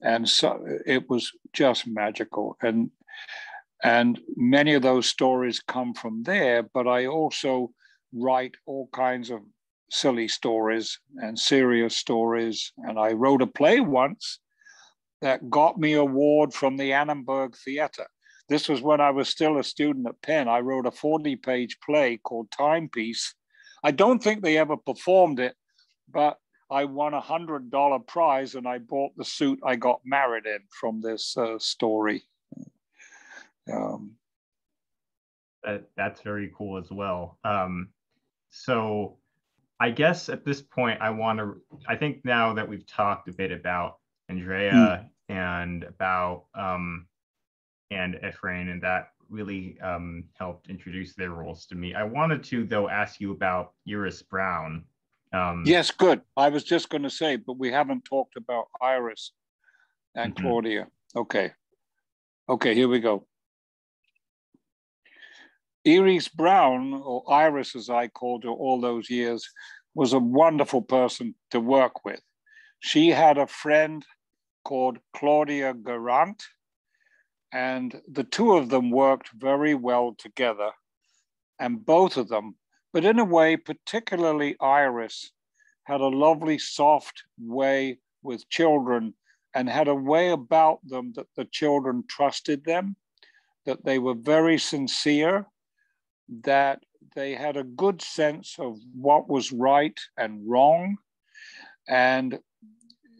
And so it was just magical. And, and many of those stories come from there, but I also write all kinds of silly stories and serious stories. And I wrote a play once that got me an award from the Annenberg Theater. This was when I was still a student at Penn. I wrote a 40 page play called Timepiece. I don't think they ever performed it, but I won a hundred dollar prize and I bought the suit I got married in from this uh, story. Um, that, that's very cool as well. Um, so I guess at this point, I want to, I think now that we've talked a bit about Andrea mm. and about, um, and Ephraim, and that really um, helped introduce their roles to me. I wanted to, though, ask you about Iris Brown. Um, yes, good. I was just going to say, but we haven't talked about Iris and mm-hmm. Claudia. Okay. Okay, here we go. Iris Brown, or Iris as I called her all those years, was a wonderful person to work with. She had a friend called Claudia Garant, and the two of them worked very well together. And both of them, but in a way, particularly Iris, had a lovely, soft way with children and had a way about them that the children trusted them, that they were very sincere that they had a good sense of what was right and wrong. And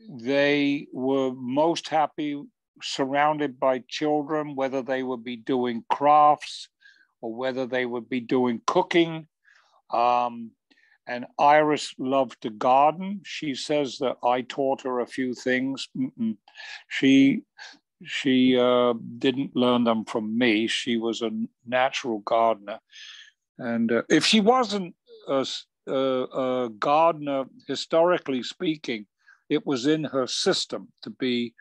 they were most happy surrounded by children, whether they would be doing crafts or whether they would be doing cooking. Um, and Iris loved to garden. She says that I taught her a few things. Mm-mm. She she uh, didn't learn them from me. She was a natural gardener. And uh, if she wasn't a, a, a, gardener, historically speaking, it was in her system to be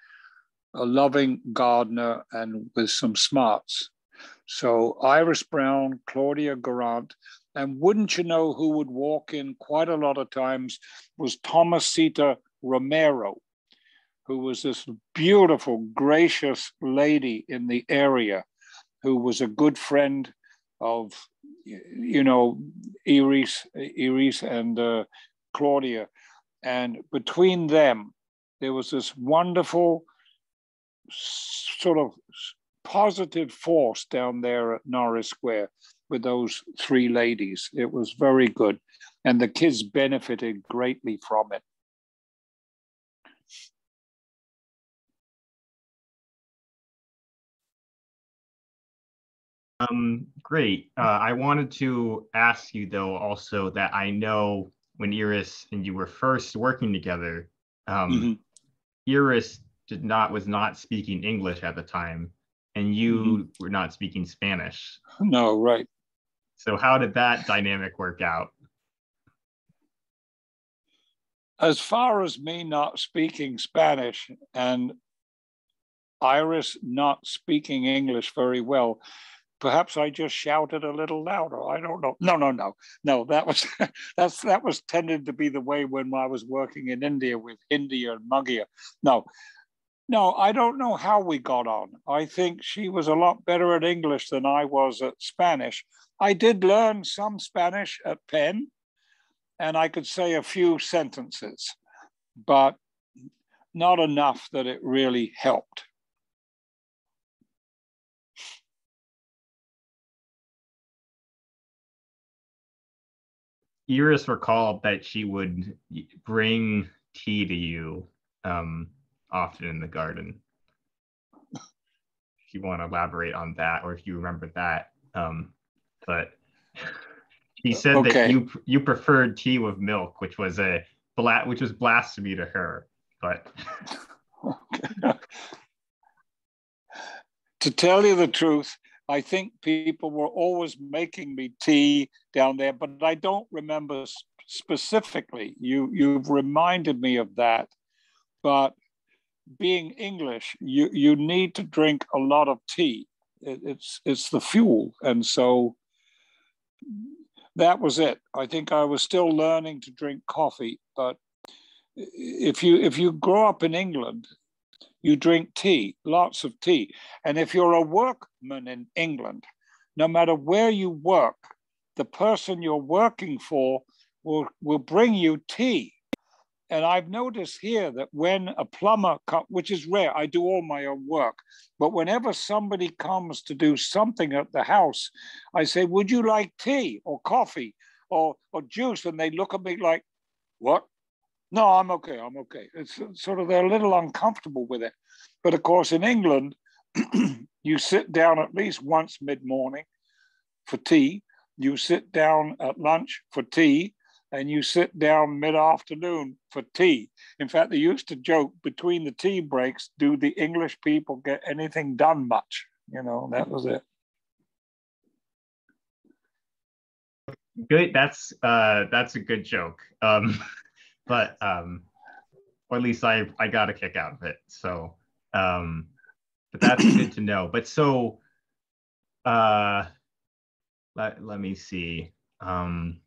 a loving gardener and with some smarts. So Iris Brown, Claudia Garant, and wouldn't you know who would walk in quite a lot of times was Thomasita Romero, who was this beautiful, gracious lady in the area who was a good friend of, you know, Iris, Iris and uh, Claudia. And between them, there was this wonderful sort of positive force down there at Norris Square with those three ladies. It was very good. And the kids benefited greatly from it. Um, great. Uh, I wanted to ask you though also that I know when Iris and you were first working together, um, mm-hmm. Iris did not was not speaking English at the time. and you mm-hmm. were not speaking Spanish. No, right. So how did that dynamic work out? As far as me not speaking Spanish and Iris not speaking English very well, perhaps I just shouted a little louder. I don't know. No, no, no, no. That was that's that was tended to be the way when I was working in India with India and Magyar. No, no, I don't know how we got on. I think she was a lot better at English than I was at Spanish. I did learn some Spanish at Penn, and I could say a few sentences, but not enough that it really helped. Iris recalled that she would bring tea to you um, often in the garden. If you want to elaborate on that, or if you remember that, um, but he said okay. that you you preferred tea with milk, which was a bla- which was blasphemy to her. But to tell you the truth, I think people were always making me tea down there, but I don't remember specifically. You you've reminded me of that, but being English, you you need to drink a lot of tea. It, it's it's the fuel, and so that was it. I think I was still learning to drink coffee, but if you if you grow up in England you drink tea, lots of tea. And if you're a workman in England, no matter where you work, the person you're working for will, will bring you tea. And I've noticed here that when a plumber, comes, which is rare, I do all my own work, but whenever somebody comes to do something at the house, I say, Would you like tea or coffee or, or juice? And they look at me like, What? No, I'm okay. I'm okay. It's sort of they're a little uncomfortable with it. But of course, in England, you sit down at least once mid morning for tea. You sit down at lunch for tea, and you sit down mid afternoon for tea. In fact, they used to joke between the tea breaks, do the English people get anything done much? You know, that was it. Good. That's uh, that's a good joke. Um, but um, or at least I I got a kick out of it. So, um, but that's good to know. But so, uh, let let me see. Um,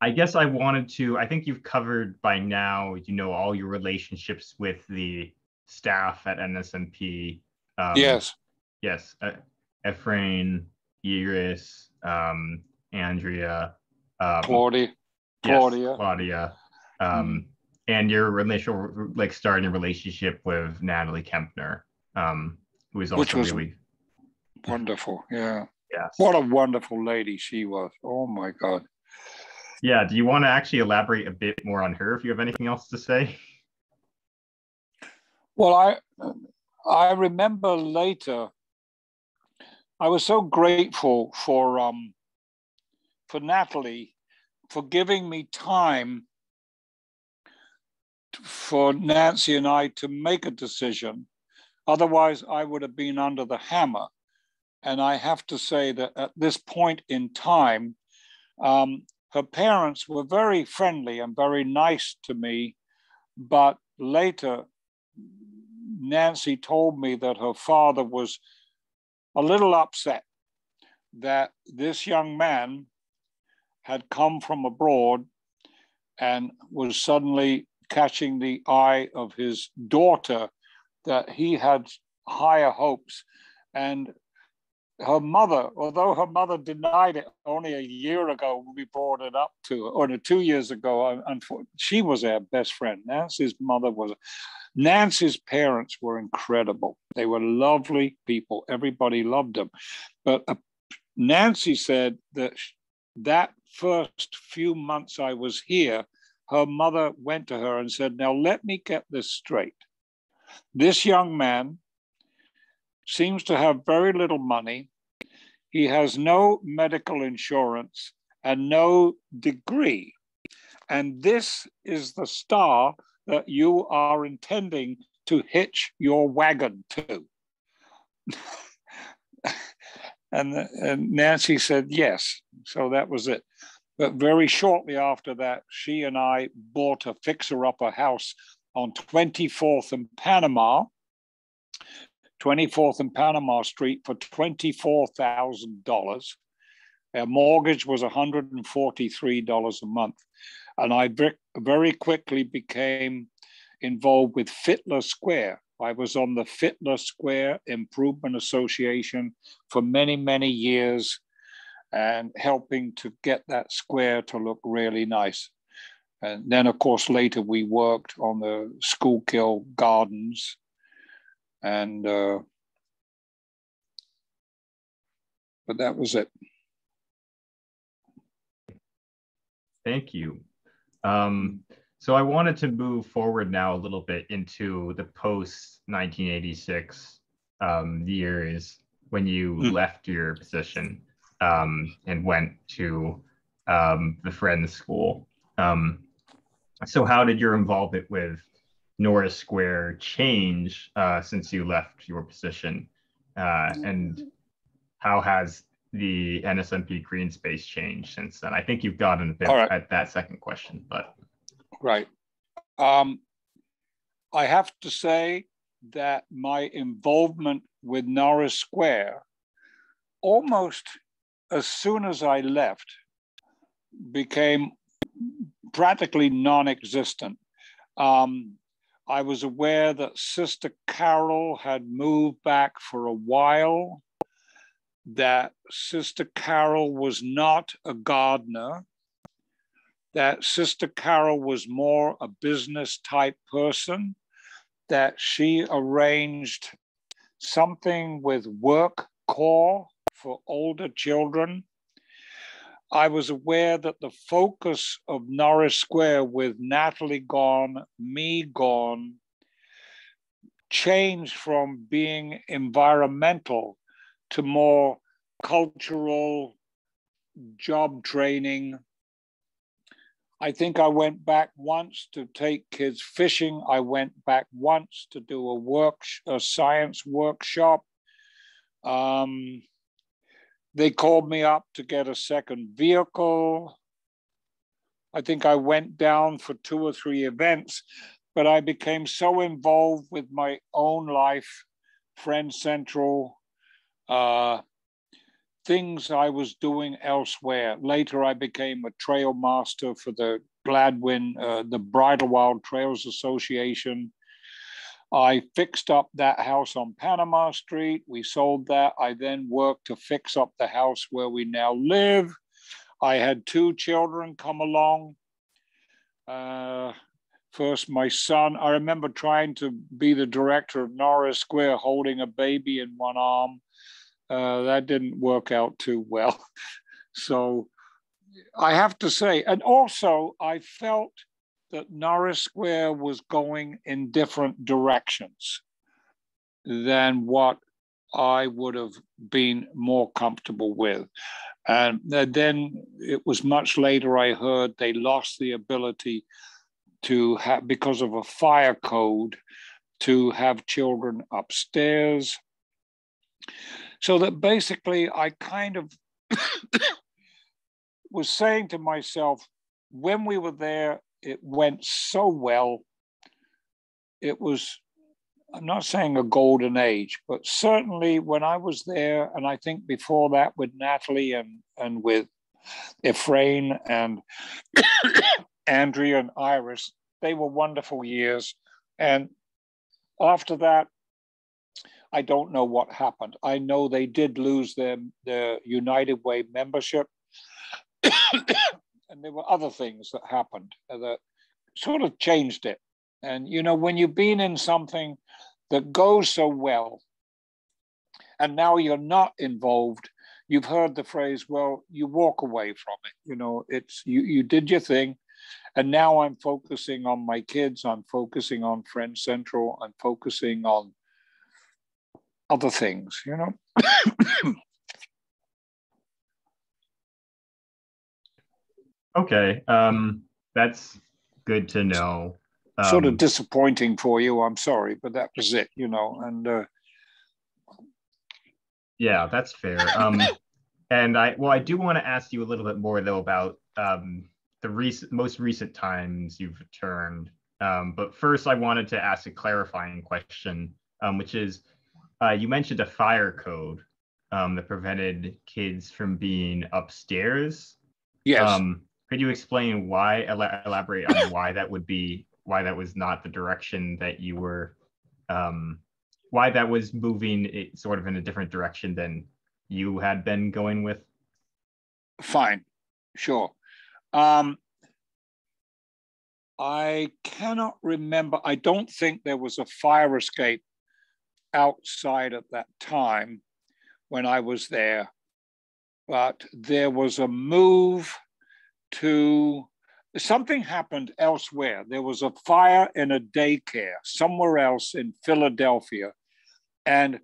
I guess I wanted to. I think you've covered by now. You know all your relationships with the staff at NSNP. Um, yes. Yes. Uh, Ephraim, Iris, um, Andrea, um, Claudia, Claudia, yes, Claudia, um, and your initial like starting a relationship with Natalie Kempner, um, who is also Which was really wonderful. Yeah. Yeah. What a wonderful lady she was. Oh my God. Yeah. Do you want to actually elaborate a bit more on her if you have anything else to say? Well, I I remember later I was so grateful for um for Natalie for giving me time for Nancy and I to make a decision. Otherwise, I would have been under the hammer. And I have to say that at this point in time, um, her parents were very friendly and very nice to me. But later, Nancy told me that her father was a little upset that this young man had come from abroad and was suddenly catching the eye of his daughter that he had higher hopes. And her mother, although her mother denied it only a year ago when we brought it up to her, or two years ago, she was our best friend. Nancy's mother was, Nancy's parents were incredible. They were lovely people. Everybody loved them. But uh, Nancy said that that first few months I was here, her mother went to her and said, Now let me get this straight. This young man seems to have very little money. He has no medical insurance and no degree. And this is the star that you are intending to hitch your wagon to. and, and Nancy said yes. So that was it. But very shortly after that, she and I bought a fixer upper house on 24th and Panama, 24th and Panama Street for $24,000. Our mortgage was $143 a month. And I very quickly became involved with Fitler Square. I was on the Fitler Square Improvement Association for many, many years and helping to get that square to look really nice. And then, of course, later we worked on the Schuylkill Gardens and uh, but that was it. Thank you. Um, so I wanted to move forward now a little bit into the post 1986 um, years when you mm. left your position um, and went to um, the Friends School. Um, so how did your involvement with Norris Square change uh, since you left your position? Uh, and how has the NSNP green space changed since then? I think you've gotten a bit right. at that second question, but. Right. Um, I have to say that my involvement with Norris Square almost as soon as I left became practically non existent. Um, I was aware that Sister Carol had moved back for a while, that Sister Carol was not a gardener, that Sister Carol was more a business type person, that she arranged something with work core for older children I was aware that the focus of Norris Square with Natalie gone, me gone, changed from being environmental to more cultural job training. I think I went back once to take kids fishing. I went back once to do a work, a science workshop. Um, they called me up to get a second vehicle. I think I went down for two or three events, but I became so involved with my own life, Friend Central, uh, things I was doing elsewhere. Later, I became a trail master for the Gladwyne, uh, the Bridlewild Trails Association. I fixed up that house on Panama Street. We sold that. I then worked to fix up the house where we now live. I had two children come along. Uh, first, my son. I remember trying to be the director of Norris Square holding a baby in one arm. Uh, that didn't work out too well. so I have to say, and also I felt that Norris Square was going in different directions than what I would have been more comfortable with. Um, and then it was much later I heard they lost the ability to have, because of a fire code, to have children upstairs. So that basically I kind of was saying to myself, when we were there it went so well. It was, I'm not saying a golden age, but certainly when I was there, and I think before that with Natalie and, and with Ephraim and Andrea and Iris, they were wonderful years. And after that, I don't know what happened. I know they did lose their, their United Way membership. and there were other things that happened that sort of changed it. And you know, when you've been in something that goes so well, and now you're not involved, you've heard the phrase, well, you walk away from it. You know, it's you you did your thing. And now I'm focusing on my kids, I'm focusing on Friend Central, I'm focusing on other things, you know. Okay, um, that's good to know. Um, sort of um, disappointing for you. I'm sorry, but that was it, you know. And uh, Yeah, that's fair. Um, and I well, I do want to ask you a little bit more though about um, the recent, most recent times you've returned. Um, but first, I wanted to ask a clarifying question, um, which is, uh, you mentioned a fire code um, that prevented kids from being upstairs. Yes. Um, could you explain why? Elaborate on why that would be? Why that was not the direction that you were? Um, why that was moving it sort of in a different direction than you had been going with? Fine, sure. Um, I cannot remember. I don't think there was a fire escape outside at that time when I was there, but there was a move to something happened elsewhere. There was a fire in a daycare somewhere else in Philadelphia, and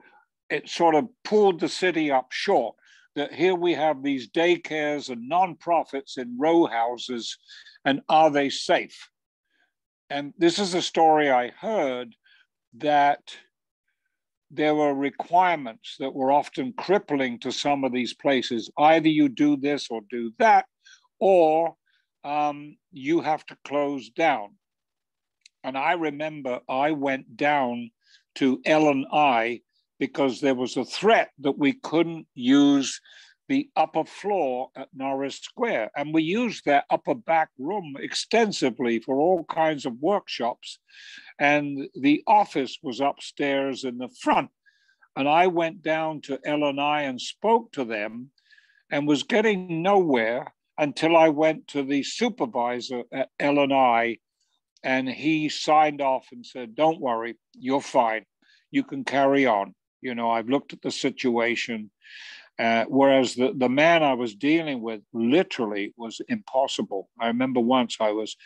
it sort of pulled the city up short. That here we have these daycares and nonprofits in row houses, and are they safe? And this is a story I heard that there were requirements that were often crippling to some of these places. Either you do this or do that, or um, you have to close down. And I remember I went down to L&I because there was a threat that we couldn't use the upper floor at Norris Square. And we used that upper back room extensively for all kinds of workshops. And the office was upstairs in the front. And I went down to L&I and spoke to them and was getting nowhere until I went to the supervisor at L&I and he signed off and said, don't worry, you're fine. You can carry on. You know, I've looked at the situation. Uh, whereas the, the man I was dealing with literally was impossible. I remember once I was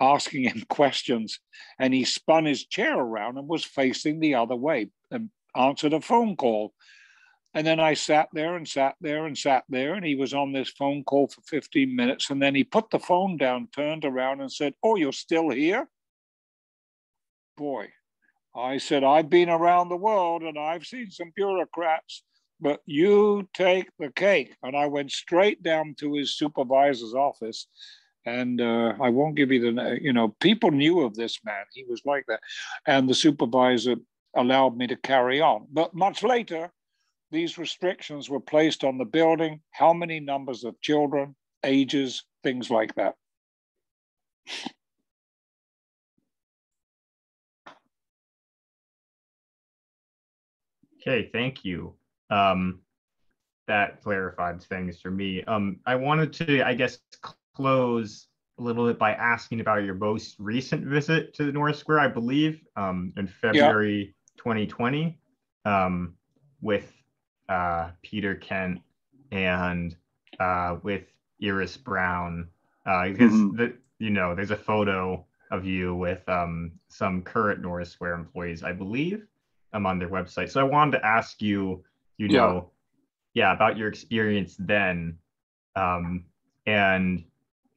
asking him questions and he spun his chair around and was facing the other way and answered a phone call. And then I sat there and sat there and sat there, and he was on this phone call for 15 minutes. And then he put the phone down, turned around, and said, Oh, you're still here? Boy, I said, I've been around the world and I've seen some bureaucrats, but you take the cake. And I went straight down to his supervisor's office. And uh, I won't give you the, you know, people knew of this man. He was like that. And the supervisor allowed me to carry on. But much later, these restrictions were placed on the building, how many numbers of children, ages, things like that. Okay, thank you. Um, that clarified things for me. Um, I wanted to, I guess, close a little bit by asking about your most recent visit to the Norris Square, I believe, um, in February yeah. 2020, um, with uh, Peter Kent and uh, with Iris Brown uh, because mm-hmm. the, you know there's a photo of you with um, some current Norris Square employees, I believe, um, on their website. So I wanted to ask you, you yeah. know, yeah, about your experience then, um, and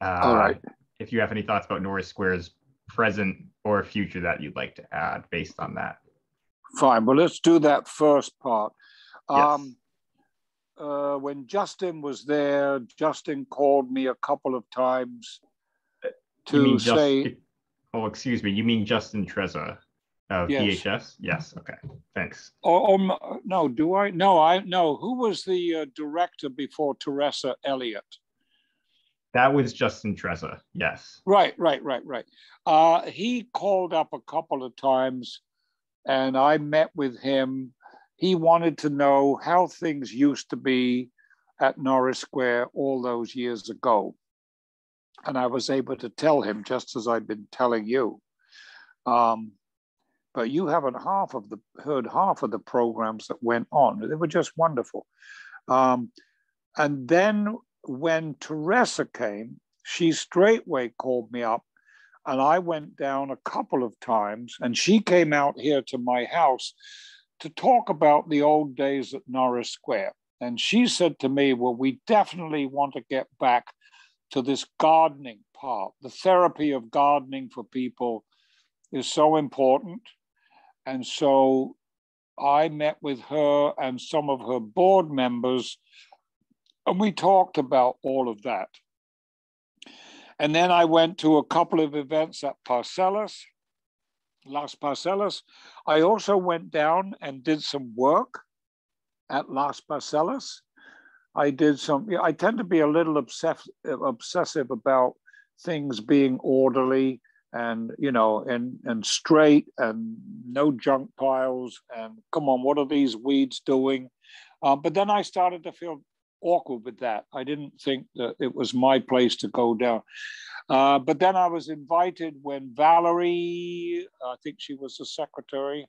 uh, all right, if you have any thoughts about Norris Square's present or future that you'd like to add based on that. Fine. Well, let's do that first part. Um, uh, when Justin was there, Justin called me a couple of times to say. Just, oh, excuse me. You mean Justin Trezza of yes. Yes. Okay. Thanks. Oh, oh, no. Do I? No, I no. Who was the uh, director before Teresa Elliott? That was Justin Trezza. Yes. Right. Right. Right. Right. Uh, he called up a couple of times, and I met with him he wanted to know how things used to be at Norris Square all those years ago. And I was able to tell him just as I've been telling you. Um, but you haven't half of the heard half of the programs that went on. They were just wonderful. Um, and then when Teresa came, she straightway called me up and I went down a couple of times and she came out here to my house to talk about the old days at Norris Square. And she said to me, Well, we definitely want to get back to this gardening part. The therapy of gardening for people is so important. And so I met with her and some of her board members, and we talked about all of that. And then I went to a couple of events at Parcelas, Las Parcelas. I also went down and did some work at Las Parcelas. I did some, I tend to be a little obsess, obsessive about things being orderly and, you know, and, and straight and no junk piles. And come on, what are these weeds doing? Um, but then I started to feel awkward with that. I didn't think that it was my place to go down. Uh, but then I was invited when Valerie, I think she was the secretary,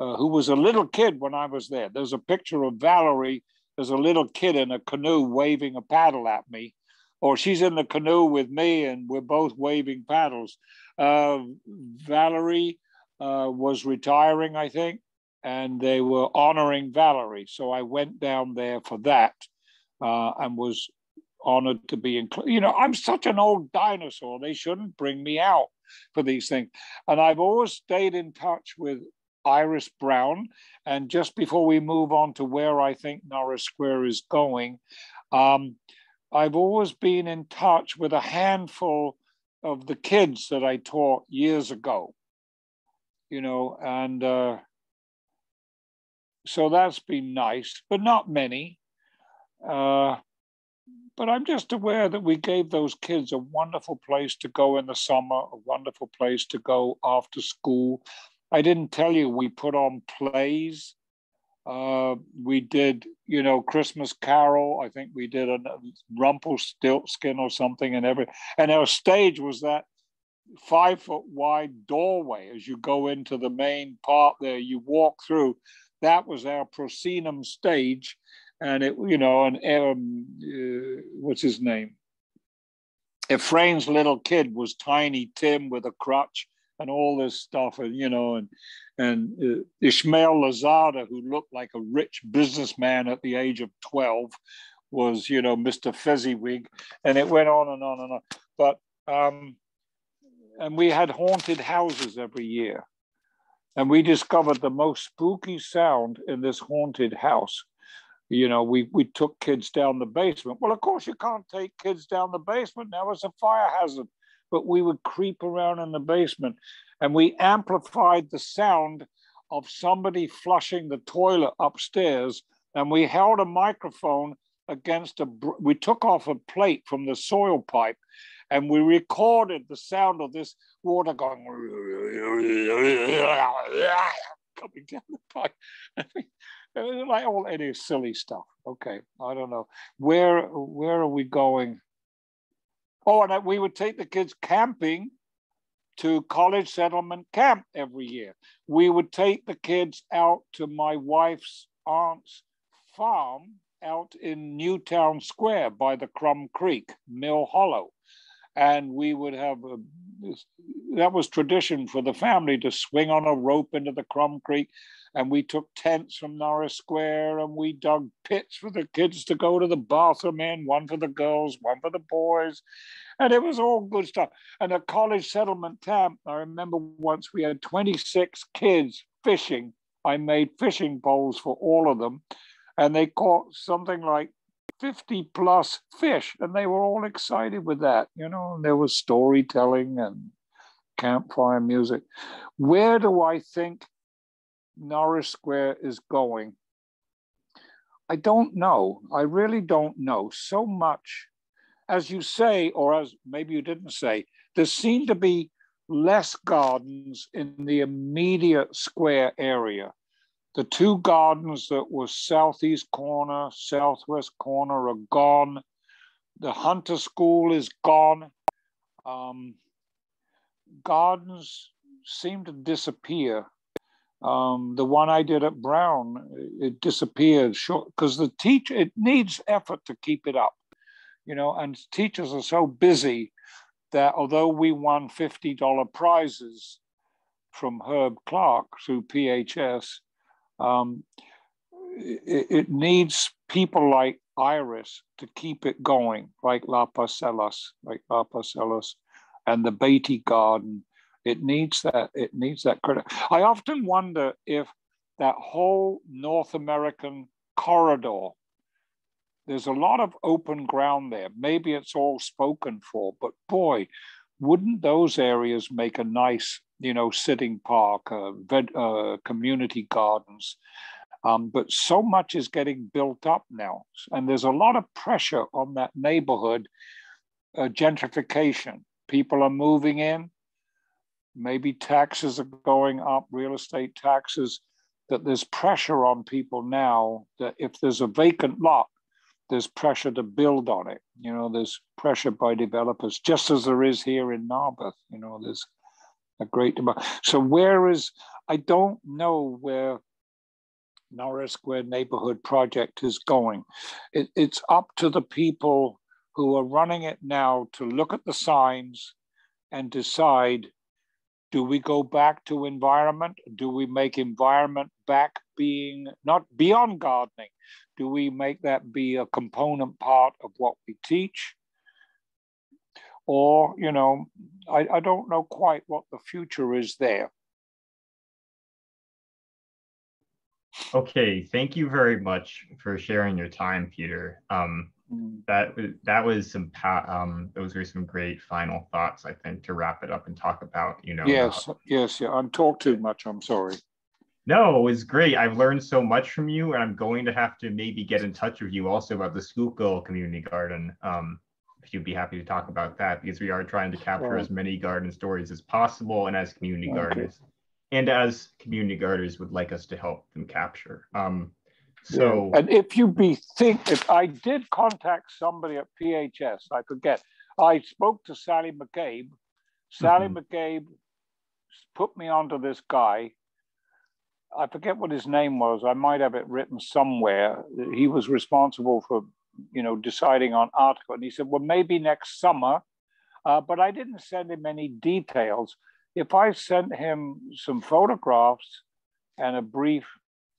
uh, who was a little kid when I was there. There's a picture of Valerie as a little kid in a canoe waving a paddle at me. Or she's in the canoe with me and we're both waving paddles. Uh, Valerie uh, was retiring, I think, and they were honoring Valerie. So I went down there for that uh, and was honored to be included. You know, I'm such an old dinosaur. They shouldn't bring me out for these things. And I've always stayed in touch with Iris Brown. And just before we move on to where I think Norris Square is going, um, I've always been in touch with a handful of the kids that I taught years ago. You know, and uh, so that's been nice, but not many. Uh, but I'm just aware that we gave those kids a wonderful place to go in the summer, a wonderful place to go after school. I didn't tell you we put on plays. Uh, we did, you know, Christmas Carol. I think we did a Rumpelstiltskin or something, and every and our stage was that five foot wide doorway as you go into the main part there. You walk through. That was our proscenium stage, and it, you know, and um, uh, what's his name? Ephraim's little kid was Tiny Tim with a crutch and all this stuff, and you know, and and uh, Ishmael Lazada, who looked like a rich businessman at the age of twelve, was you know Mr. Fezziwig, and it went on and on and on. But um, and we had haunted houses every year, and we discovered the most spooky sound in this haunted house you know, we, we took kids down the basement. Well, of course, you can't take kids down the basement. Now it's a fire hazard. But we would creep around in the basement and we amplified the sound of somebody flushing the toilet upstairs. And we held a microphone against a, we took off a plate from the soil pipe and we recorded the sound of this water going coming down the pipe. like all any silly stuff. Okay, I don't know where where are we going? Oh, and we would take the kids camping to College Settlement Camp every year. We would take the kids out to my wife's aunt's farm out in Newtown Square by the Crum Creek, Mill Hollow. And we would have a, that was tradition for the family to swing on a rope into the Crum Creek and we took tents from Norris Square and we dug pits for the kids to go to the bathroom in, one for the girls, one for the boys. And it was all good stuff. And a college settlement camp, I remember once we had 26 kids fishing. I made fishing poles for all of them, and they caught something like 50 plus fish, and they were all excited with that. You know, and there was storytelling and campfire music. Where do I think Norris Square is going? I don't know. I really don't know. So much, as you say, or as maybe you didn't say, there seem to be less gardens in the immediate square area. The two gardens that were southeast corner, southwest corner are gone. The Hunter School is gone. Um, gardens seem to disappear um, the one I did at Brown, it disappeared short because the teacher, it needs effort to keep it up, you know, and teachers are so busy that although we won $50 prizes from Herb Clarke through PHS, um, it, it, needs people like Iris to keep it going, like La Parcelas, like La Parcelas and the Beatty Garden it needs that. It needs that credit. I often wonder if that whole North American corridor. There's a lot of open ground there. Maybe it's all spoken for, but boy, wouldn't those areas make a nice, you know, sitting park, uh, vet, uh, community gardens? Um, but so much is getting built up now, and there's a lot of pressure on that neighborhood. Uh, gentrification, people are moving in. Maybe taxes are going up, real estate taxes. That there's pressure on people now that if there's a vacant lot, there's pressure to build on it. You know, there's pressure by developers, just as there is here in Narberth. You know, there's a great demand. So where is I don't know where Norris Square Neighborhood Project is going. It, it's up to the people who are running it now to look at the signs and decide do we go back to environment? Do we make environment back being not beyond gardening? Do we make that be a component part of what we teach? Or, you know, I, I don't know quite what the future is there. Okay, thank you very much for sharing your time, Peter. Um. That that was some um, those were some great final thoughts, I think, to wrap it up and talk about. You know. Yes, uh, yes, yeah. I'm talk too much. I'm sorry. No, it was great. I've learned so much from you, and I'm going to have to maybe get in touch with you also about the Schuylkill Community Garden. Um, if you'd be happy to talk about that, because we are trying to capture as many garden stories as possible, and as community okay. gardens and as community gardeners would like us to help them capture. Um, so, yeah. and if you be think, if I did contact somebody at PHS, I forget. I spoke to Sally McCabe. Sally mm-hmm. McCabe put me onto this guy. I forget what his name was. I might have it written somewhere. He was responsible for, you know, deciding on article. And he said, well, maybe next summer. Uh, but I didn't send him any details if I sent him some photographs and a brief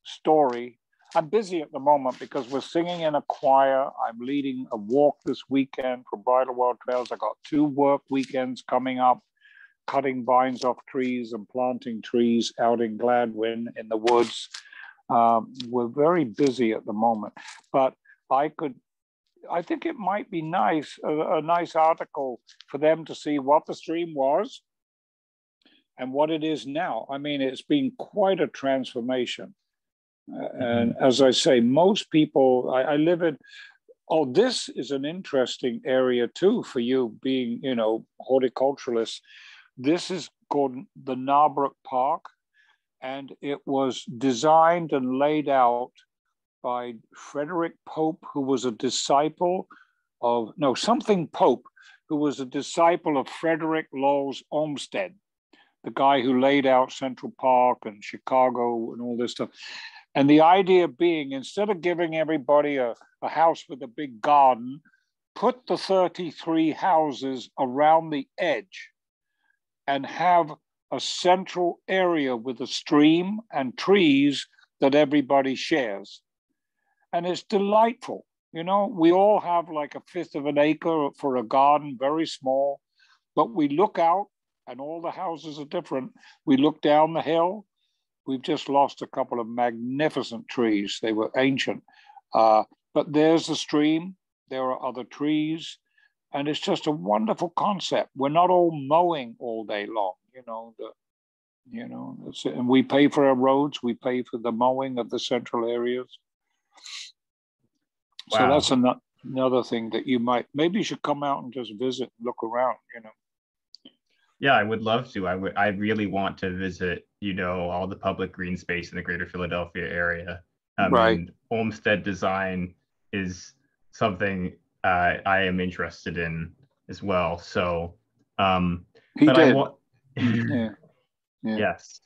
story, I'm busy at the moment because we're singing in a choir. I'm leading a walk this weekend for Bridlewild Trails. I got two work weekends coming up, cutting vines off trees and planting trees out in Gladwyne in the woods. Um, we're very busy at the moment, but I could I think it might be nice, a, a, nice article for them to see what the stream was, and what it is now. I mean, it's been quite a transformation. Mm-hmm. And as I say, most people, I, I, live in, oh, this is an interesting area too for you being, you know, horticulturalist. This is called the Narbrook Park, and it was designed and laid out by Frederick Pope, who was a disciple of, no, something Pope, who was a disciple of Frederick Laws Olmsted the guy who laid out Central Park and Chicago and all this stuff. And the idea being instead of giving everybody a, a house with a big garden, put the 33 houses around the edge and have a central area with a stream and trees that everybody shares. And it's delightful. You know, we all have like a fifth of an acre for a garden, very small, but we look out and all the houses are different. We look down the hill. We've just lost a couple of magnificent trees. They were ancient. Uh, but there's the stream. There are other trees. And it's just a wonderful concept. We're not all mowing all day long, you know. The, you know, and we pay for our roads. We pay for the mowing of the central areas. Wow. So that's an, another thing that you might maybe you should come out and just visit, look around. You know. Yeah, I would love to. I would. I really want to visit. You know, all the public green space in the Greater Philadelphia area. Um, right. And Olmsted design is something uh, I am interested in as well. So, um, he but did. I wa- yeah. yeah. Yes.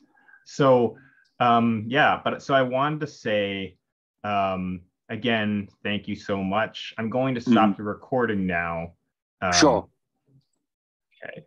So, um, yeah. But so I wanted to say um, again, thank you so much. I'm going to stop mm. the recording now. Um, sure. Okay.